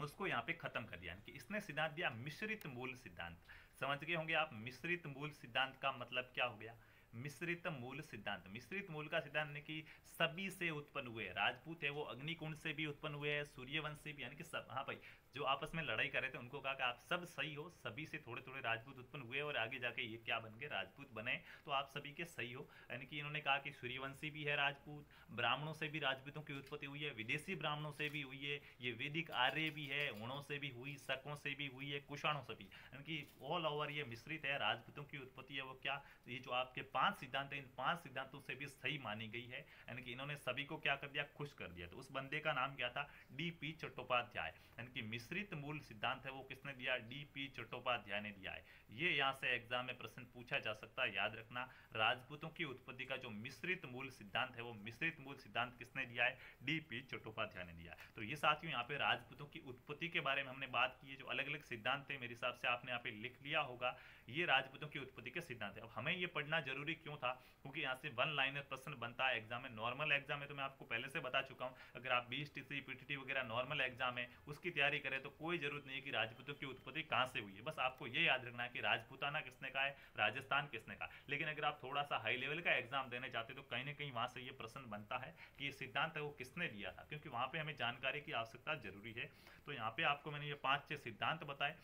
[SPEAKER 1] उसको यहाँ पे खत्म कर दिया। कि इसने सिद्धांत दिया मिश्रित मूल सिद्धांत। समझ गए होंगे आप? मिश्रित मूल सिद्धांत का मतलब क्या हो गया? मिश्रित मूल सिद्धांत। मिश्रित मूल का सिद्धांत ने कि सभी से उत्पन्न हुए, राजपूत है वो अग्निकुंड से भी उत्पन्न हुए हैं, सूर्यवंश से भी, यानी कि सब हाँ भाई जो आपस में लड़ाई कर रहे थे, उनको कहा कि आप सब सही हो, सभी से थोड़े थोड़े राजपूत उत्पन्न हुए और आगे जाके ये क्या बन गए, राजपूत बने तो आप सभी के सही हो। यानी कि इन्होंने कहा कि सूर्यवंशी भी है राजपूत, ब्राह्मणों से भी राजपूतों की उत्पत्ति हुई है, विदेशी ब्राह्मणों से भी हुई है, ये वैदिक आर्य भी है, उणों से भी हुई, शकों से भी हुई है, कुषाणों से भी। यानी कि ऑल ओवर ये मिश्रित है, राजपूतों की उत्पत्ति है वो क्या, ये जो आपके पाँच सिद्धांत है, इन पाँच सिद्धांतों से भी सही मानी गई है। यानी कि इन्होंने सभी को क्या कर दिया, खुश कर दिया। तो उस बंदे का नाम क्या था? D P Chattopadhyay. यानी कि मिश्रित मूल सिद्धांत है, वो किसने दिया? डी पी चट्टोपाध्याय ने दिया है। ये यहाँ से एग्ज़ाम में प्रश्न पूछा जा सकता है, याद रखना। राजपूतों की उत्पत्ति का जो मिश्रित मूल सिद्धांत है, वो मिश्रित मूल सिद्धांत किसने दिया है? डी पी चट्टोपाध्याय ने दिया है। तो ये साथियों, यहाँ पे राजपूतों की उत्पत्ति के बारे में हमने बात की है, जो अलग अलग सिद्धांत थे, मेरे हिसाब से आपने यहाँ पे लिख लिया होगा। ये राजपूतों की उत्पत्ति के सिद्धांत है अब हमें ये पढ़ना ज़रूरी क्यों था? क्योंकि यहाँ से वन लाइनर प्रश्न बनता है एग्ज़ाम में। नॉर्मल एग्ज़ाम है तो मैं आपको पहले से बता चुका हूँ। अगर आप बी टी पीटीटी वगैरह नॉर्मल एग्ज़ाम है, उसकी तैयारी करें तो कोई ज़रूरत नहीं है कि राजपूतों की उत्पत्ति कहाँ से हुई है। बस आपको ये याद रखना है कि राजपूताना किसने कहा है, राजस्थान किसने कहा। लेकिन अगर आप थोड़ा सा हाई लेवल का एग्ज़ाम देने चाहते तो कहीं ना कहीं वहाँ से ये प्रश्न बनता है कि ये सिद्धांत है वो किसने दिया था। क्योंकि वहाँ पर हमें जानकारी की आवश्यकता ज़रूरी है। तो यहाँ पर आपको मैंने ये पाँच छः सिद्धांत बताए।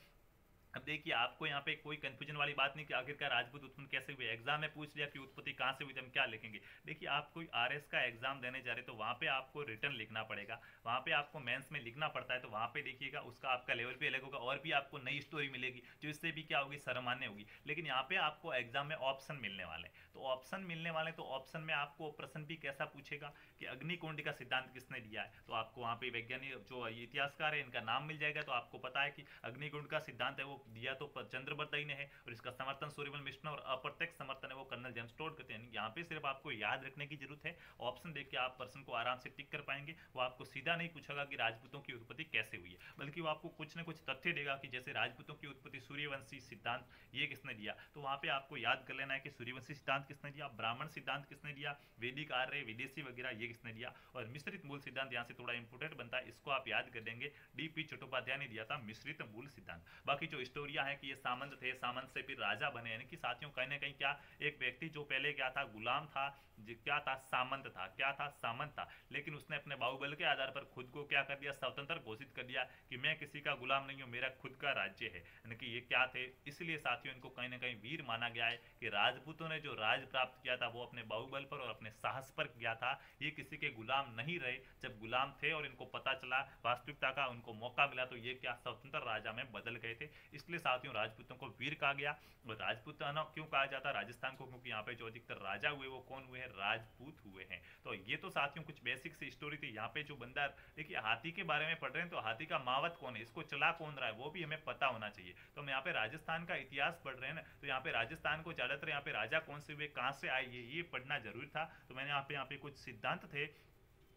[SPEAKER 1] अब देखिए, आपको यहाँ पे कोई कंफ्यूजन वाली बात नहीं कि आखिरकार राजपूत उत्पन्न कैसे हुए? एग्ज़ाम में पूछ लिया कि उत्पत्ति कहाँ से हुई हम क्या लिखेंगे? देखिए, आप कोई आरएस का एग्ज़ाम देने जा रहे तो वहाँ पे आपको रिटर्न लिखना पड़ेगा। वहाँ पे आपको मेंस में लिखना पड़ता है तो वहाँ पे देखिएगा, उसका आपका लेवल भी अलग होगा, और भी आपको नई स्टोरी मिलेगी, जो इससे भी क्या होगी? सरमान्य होगी। लेकिन यहाँ पे आपको एग्ज़ाम में ऑप्शन मिलने वाले तो ऑप्शन मिलने वाले तो ऑप्शन में आपको प्रश्न भी कैसा पूछेगा कि अग्निकुंड का सिद्धांत किसने दिया है? तो आपको वहाँ पे वैज्ञानिक जो इतिहासकार है, इनका नाम मिल जाएगा तो आपको पता है कि अग्निकुंड का सिद्धांत है, वो दिया तो चंद्रबरदाई ने है, और इसका समर्थन सूर्यमल मिश्र और अप्रत्यक्ष समर्थन है, वो कर्नल जेम्स टोड करते हैं यहाँ पे सिर्फ़ आपको याद रखने की ज़रूरत है। ऑप्शन देख के आप पर्सन को आराम से टिक कर पाएँगे। वो आपको सीधा नहीं पूछेगा कि राजपूतों की उत्पत्ति कैसे हुई है, बल्कि वो आपको कुछ ना कुछ तथ्य देगा कि जैसे राजपूतों की उत्पत्ति सूर्यवंशी सिद्धांत, ये किसने दिया? तो वहाँ पे आपको याद कर लेना है कि सूर्यवंशी सिद्धांत किसने दिया? ब्राह्मण सिद्धांत किसने दिया? वैदिक आर्य, विदेशी वगैरह ये किसने दिया? और मिश्रित मूल सिद्धांत यहाँ से थोड़ा इंपोर्टेंट बनता है, इसको आप याद कर देंगे डी पी चट्टोपाध्याय ने दिया था मिश्रित मूल सिद्धांत। बाकी जो स्टोरिया है कि ये सामंत थे, सामंत से फिर राजा बने, यानी कि साथियों कहीं ना कहीं क्या, एक व्यक्ति जो पहले क्या था, गुलाम था क्या था? सामंत था, क्या था? सामंत था। लेकिन उसने अपने बाहुबल के आधार पर खुद को क्या कर दिया? स्वतंत्र घोषित कर दिया कि मैं किसी का गुलाम नहीं हूँ, मेरा खुद का राज्य है। यानी कि ये क्या थे? इसलिए साथियों, इनको कहीं ना कहीं वीर माना गया है कि राजपूतों ने जो राज प्राप्त किया था, वो अपने बाहुबल पर और अपने साहस पर किया था। ये किसी के गुलाम नहीं रहे। जब गुलाम थे और इनको पता चला, वास्तविकता का उनको मौका मिला तो ये क्या स्वतंत्र राजा में बदल गए थे। इसलिए साथियों, राजपूतों को वीर कहा गया। और राजपूताना क्यों कहा जाता? राजस्थान को, क्योंकि यहाँ पे जो अधिकतर राजा हुए, वो कौन हुए हैं, राजपूत हुए हैं। तो ये तो साथियों कुछ बेसिक सी स्टोरी थी। यहाँ पे जो बंदा, देखिए हाथी के बारे में पढ़ रहे हैं तो हाथी का मावत कौन है? इसको चला कौन रहा है? वो भी हमें पता होना चाहिए। तो हम यहाँ पे राजस्थान का इतिहास पढ़ रहे हैं ना तो यहाँ पे राजस्थान को ज़्यादातर यहाँ पे राजा कौन से हुए, कहाँ से आए, ये ये पढ़ना ज़रूरी था। तो मैंने यहाँ पे यहाँ पे कुछ सिद्धांत थे।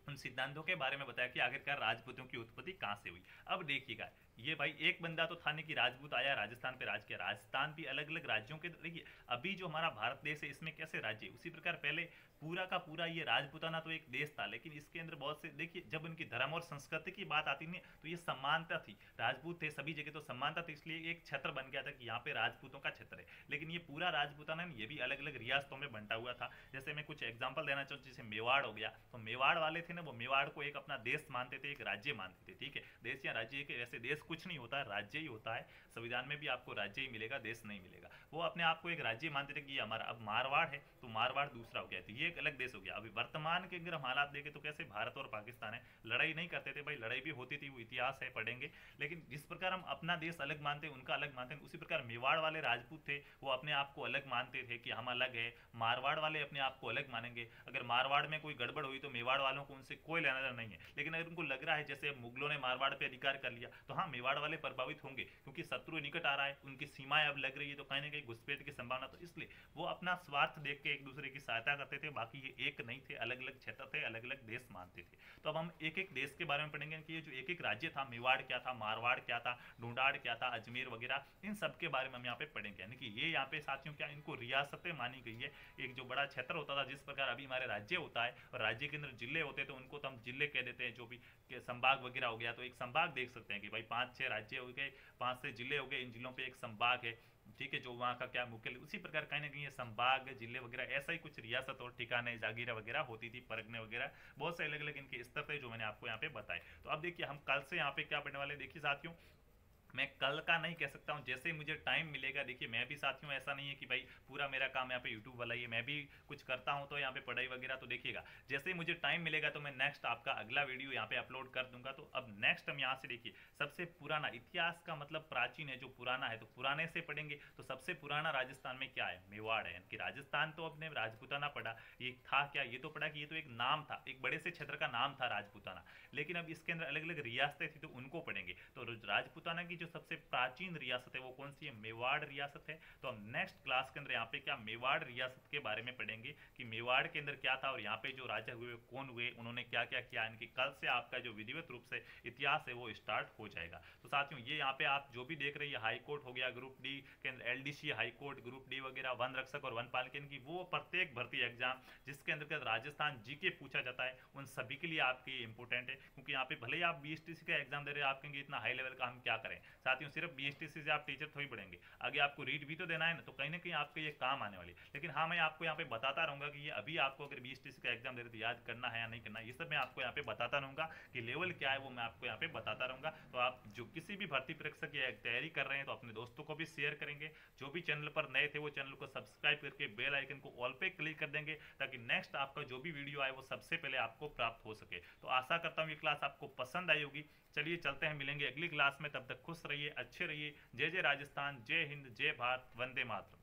[SPEAKER 1] उन सिद्धांतों के बारे में बताया कि आखिरकार राजपूतों की उत्पत्ति कहाँ से हुई। अब देखिएगा ये भाई एक बंदा तो था नहीं कि राजपूत आया, राजस्थान पे राज किया। राजस्थान भी अलग अलग राज्यों के, देखिए, अभी जो हमारा भारत देश है, इसमें कैसे राज्य उसी प्रकार पहले पूरा का पूरा ये राजपूताना तो एक देश था, लेकिन इसके अंदर बहुत से, देखिए, जब उनकी धर्म और संस्कृति की बात आती नहीं तो ये समानता थी। राजपूत थे, सभी जगह तो समानता थी, इसलिए एक क्षेत्र बन गया था कि यहाँ पे राजपूतों का क्षेत्र है। लेकिन ये पूरा राजपूताना ये भी अलग अलग रियासतों में बंटा हुआ था। जैसे मैं कुछ एग्ज़ाम्पल देना चाहूँ, जैसे मेवाड़ हो गया तो मेवाड़ वाले थे ना, वो मेवाड़ को एक अपना देश मानते थे, एक राज्य मानते थे, ठीक है? देश या राज्य के वैसे देश कुछ नहीं होता है राज्य ही होता है। संविधान में भी आपको राज्य ही मिलेगा, देश नहीं मिलेगा। वो अपने आप को एक राज्य मानते थे कि हमारा, अब मारवाड़ है तो मारवाड़ दूसरा हो गया तो ये एक अलग देश हो गया। अभी वर्तमान के अगर हम हालात देखें तो कैसे भारत और पाकिस्तान है, लड़ाई नहीं करते थे भाई, लड़ाई भी होती थी, वो इतिहास है, पढ़ेंगे। लेकिन जिस प्रकार हम अपना देश अलग मानते हैं, उनका अलग मानते हैं, उसी प्रकार मेवाड़ वाले राजपूत थे, वो अपने आप को अलग मानते थे कि हम अलग है। मारवाड़ वाले अपने आप को अलग मानेंगे। अगर मारवाड़ में कोई गड़बड़ हुई तो मेवाड़ वालों को उनसे कोई लेना देना नहीं है। लेकिन अगर उनको लग रहा है, जैसे मुगलों ने मारवाड़ पर अधिकार कर लिया तो हाँ मेवाड़ वाले प्रभावित होंगे, क्योंकि शत्रु निकट आ रहा है, उनकी सीमाएँ अब लग रही है तो कहीं ना कहीं घुसपैठ की संभावना तो इसलिए वो अपना स्वार्थ देख के एक दूसरे की सहायता करते थे। बाकी ये एक नहीं थे अलग अलग क्षेत्र थे अलग अलग देश मानते थे। तो अब हम एक एक देश के बारे में पढ़ेंगे कि ये जो एक एक राज्य था, मेवाड़ क्या था, मारवाड़ क्या था ढूंढाड़ क्या था, अजमेर वगैरह, इन सब के बारे में हम यहाँ पे पढ़ेंगे। यानी कि ये यहाँ पे साथियों, क्या इनको रियासतें मानी गई है? एक जो बड़ा क्षेत्र होता था, जिस प्रकार अभी हमारे राज्य होता है और राज्य के अंदर ज़िले होते तो उनको तो हम ज़िले कह देते हैं, जो भी संभाग वगैरह हो गया तो एक संभाग देख सकते हैं कि भाई पाँच छह राज्य हो गए पाँच से ज़िले हो गए, इन जिलों पे एक संभाग है। ठीक है, जो वहाँ का क्या मुख्य उसी प्रकार कहीं ना कहीं संभाग, ज़िले वगैरह, ऐसा ही कुछ रियासत और ठिकाने, जागीरा वगैरह होती थी, परगने वगैरह, बहुत से अलग अलग इनके स्तर थे जो मैंने आपको यहाँ पे बताए। तो अब देखिए, हम कल से यहाँ पे क्या पढ़ने वाले देखिए साथियों मैं कल का नहीं कह सकता हूँ, जैसे मुझे टाइम मिलेगा, देखिए, मैं भी साथियों ऐसा नहीं है कि भाई पूरा मेरा काम यहाँ पे यूट्यूब वाला ही है, मैं भी कुछ करता हूँ तो यहाँ पे पढ़ाई वगैरह तो देखिएगा। जैसे मुझे टाइम मिलेगा तो मैं नेक्स्ट आपका अगला वीडियो यहाँ पे अपलोड कर दूँगा तो अब नेक्स्ट हम यहाँ से देखिए, सबसे पुराना, इतिहास का मतलब प्राचीन है, जो पुराना है तो पुराने से पढ़ेंगे तो सबसे पुराना राजस्थान में क्या है? मेवाड़ है कि राजस्थान तो अपने राजपूताना पढ़ा ये था क्या? ये तो पढ़ा कि ये तो एक नाम था, एक बड़े से क्षेत्र का नाम था राजपूताना, लेकिन अब इसके अंदर अलग अलग रियासतें थी तो उनको पढ़ेंगे तो राजपूताना की जो सबसे प्राचीन रियासत है, वो कौन सी है? मेवाड़ रियासत है। तो हम नेक्स्ट क्लास के अंदर यहाँ पे क्या मेवाड़ रियासत के बारे में पढ़ेंगे कि मेवाड़ के अंदर क्या था और यहाँ पे जो राजा हुए, कौन हुए, उन्होंने क्या क्या किया, इनकी कल से आपका जो विधिवत रूप से इतिहास है, वो स्टार्ट हो जाएगा। तो साथियों, ये यहाँ पे आप जो भी देख रहे हैं हाई कोर्ट हो गया ग्रुप डी के अंदर L High Court group D वगैरह, वन रक्षक और वन पालकन की वो प्रत्येक भर्ती एग्ज़ाम जिसके अंदर राजस्थान जी के पूछा जाता है, उन सभी के लिए आपके इंपोर्टेंट है। क्योंकि यहाँ पे भले ही आप बी का एग्ज़ाम दे रहे हैं, आप कहेंगे इतना हाई लेवल का हम क्या करें? साथियों सिर्फ़ बी से आप टीचर थोड़ी पढ़ेंगे। आगे आपको रीड भी तो देना है ना तो कहीं ना कहीं आपके ये काम आने वाली लेकिन हाँ मैं आपको यहाँ पे बताता रहूँगा कि ये अभी आपको अगर बी का एग्ज़ाम दे रहे तो याद करना है या नहीं करना ये सब मैं आपको यहाँ पे बताता रहूँगा कि लेवल क्या है वो मैं आपको यहाँ पे बताता रहूँगा। तो आप जो किसी भी भर्ती परीक्षा की तैयारी कर रहे हैं तो अपने दोस्तों को भी शेयर करेंगे। जो भी चैनल पर नए थे वो चैनल को सब्सक्राइब करके बेल आइकन को ऑल पे क्लिक कर देंगे ताकि नेक्स्ट आपका जो भी वीडियो आए वो सबसे पहले आपको प्राप्त हो सके। तो आशा करता हूँ ये क्लास आपको पसंद आई होगी। चलिए चलते हैं, मिलेंगे अगली क्लास में, तब तक खुश रहिए, अच्छे रहिए। जय जय राजस्थान, जय हिंद, जय भारत, वंदे मातरम।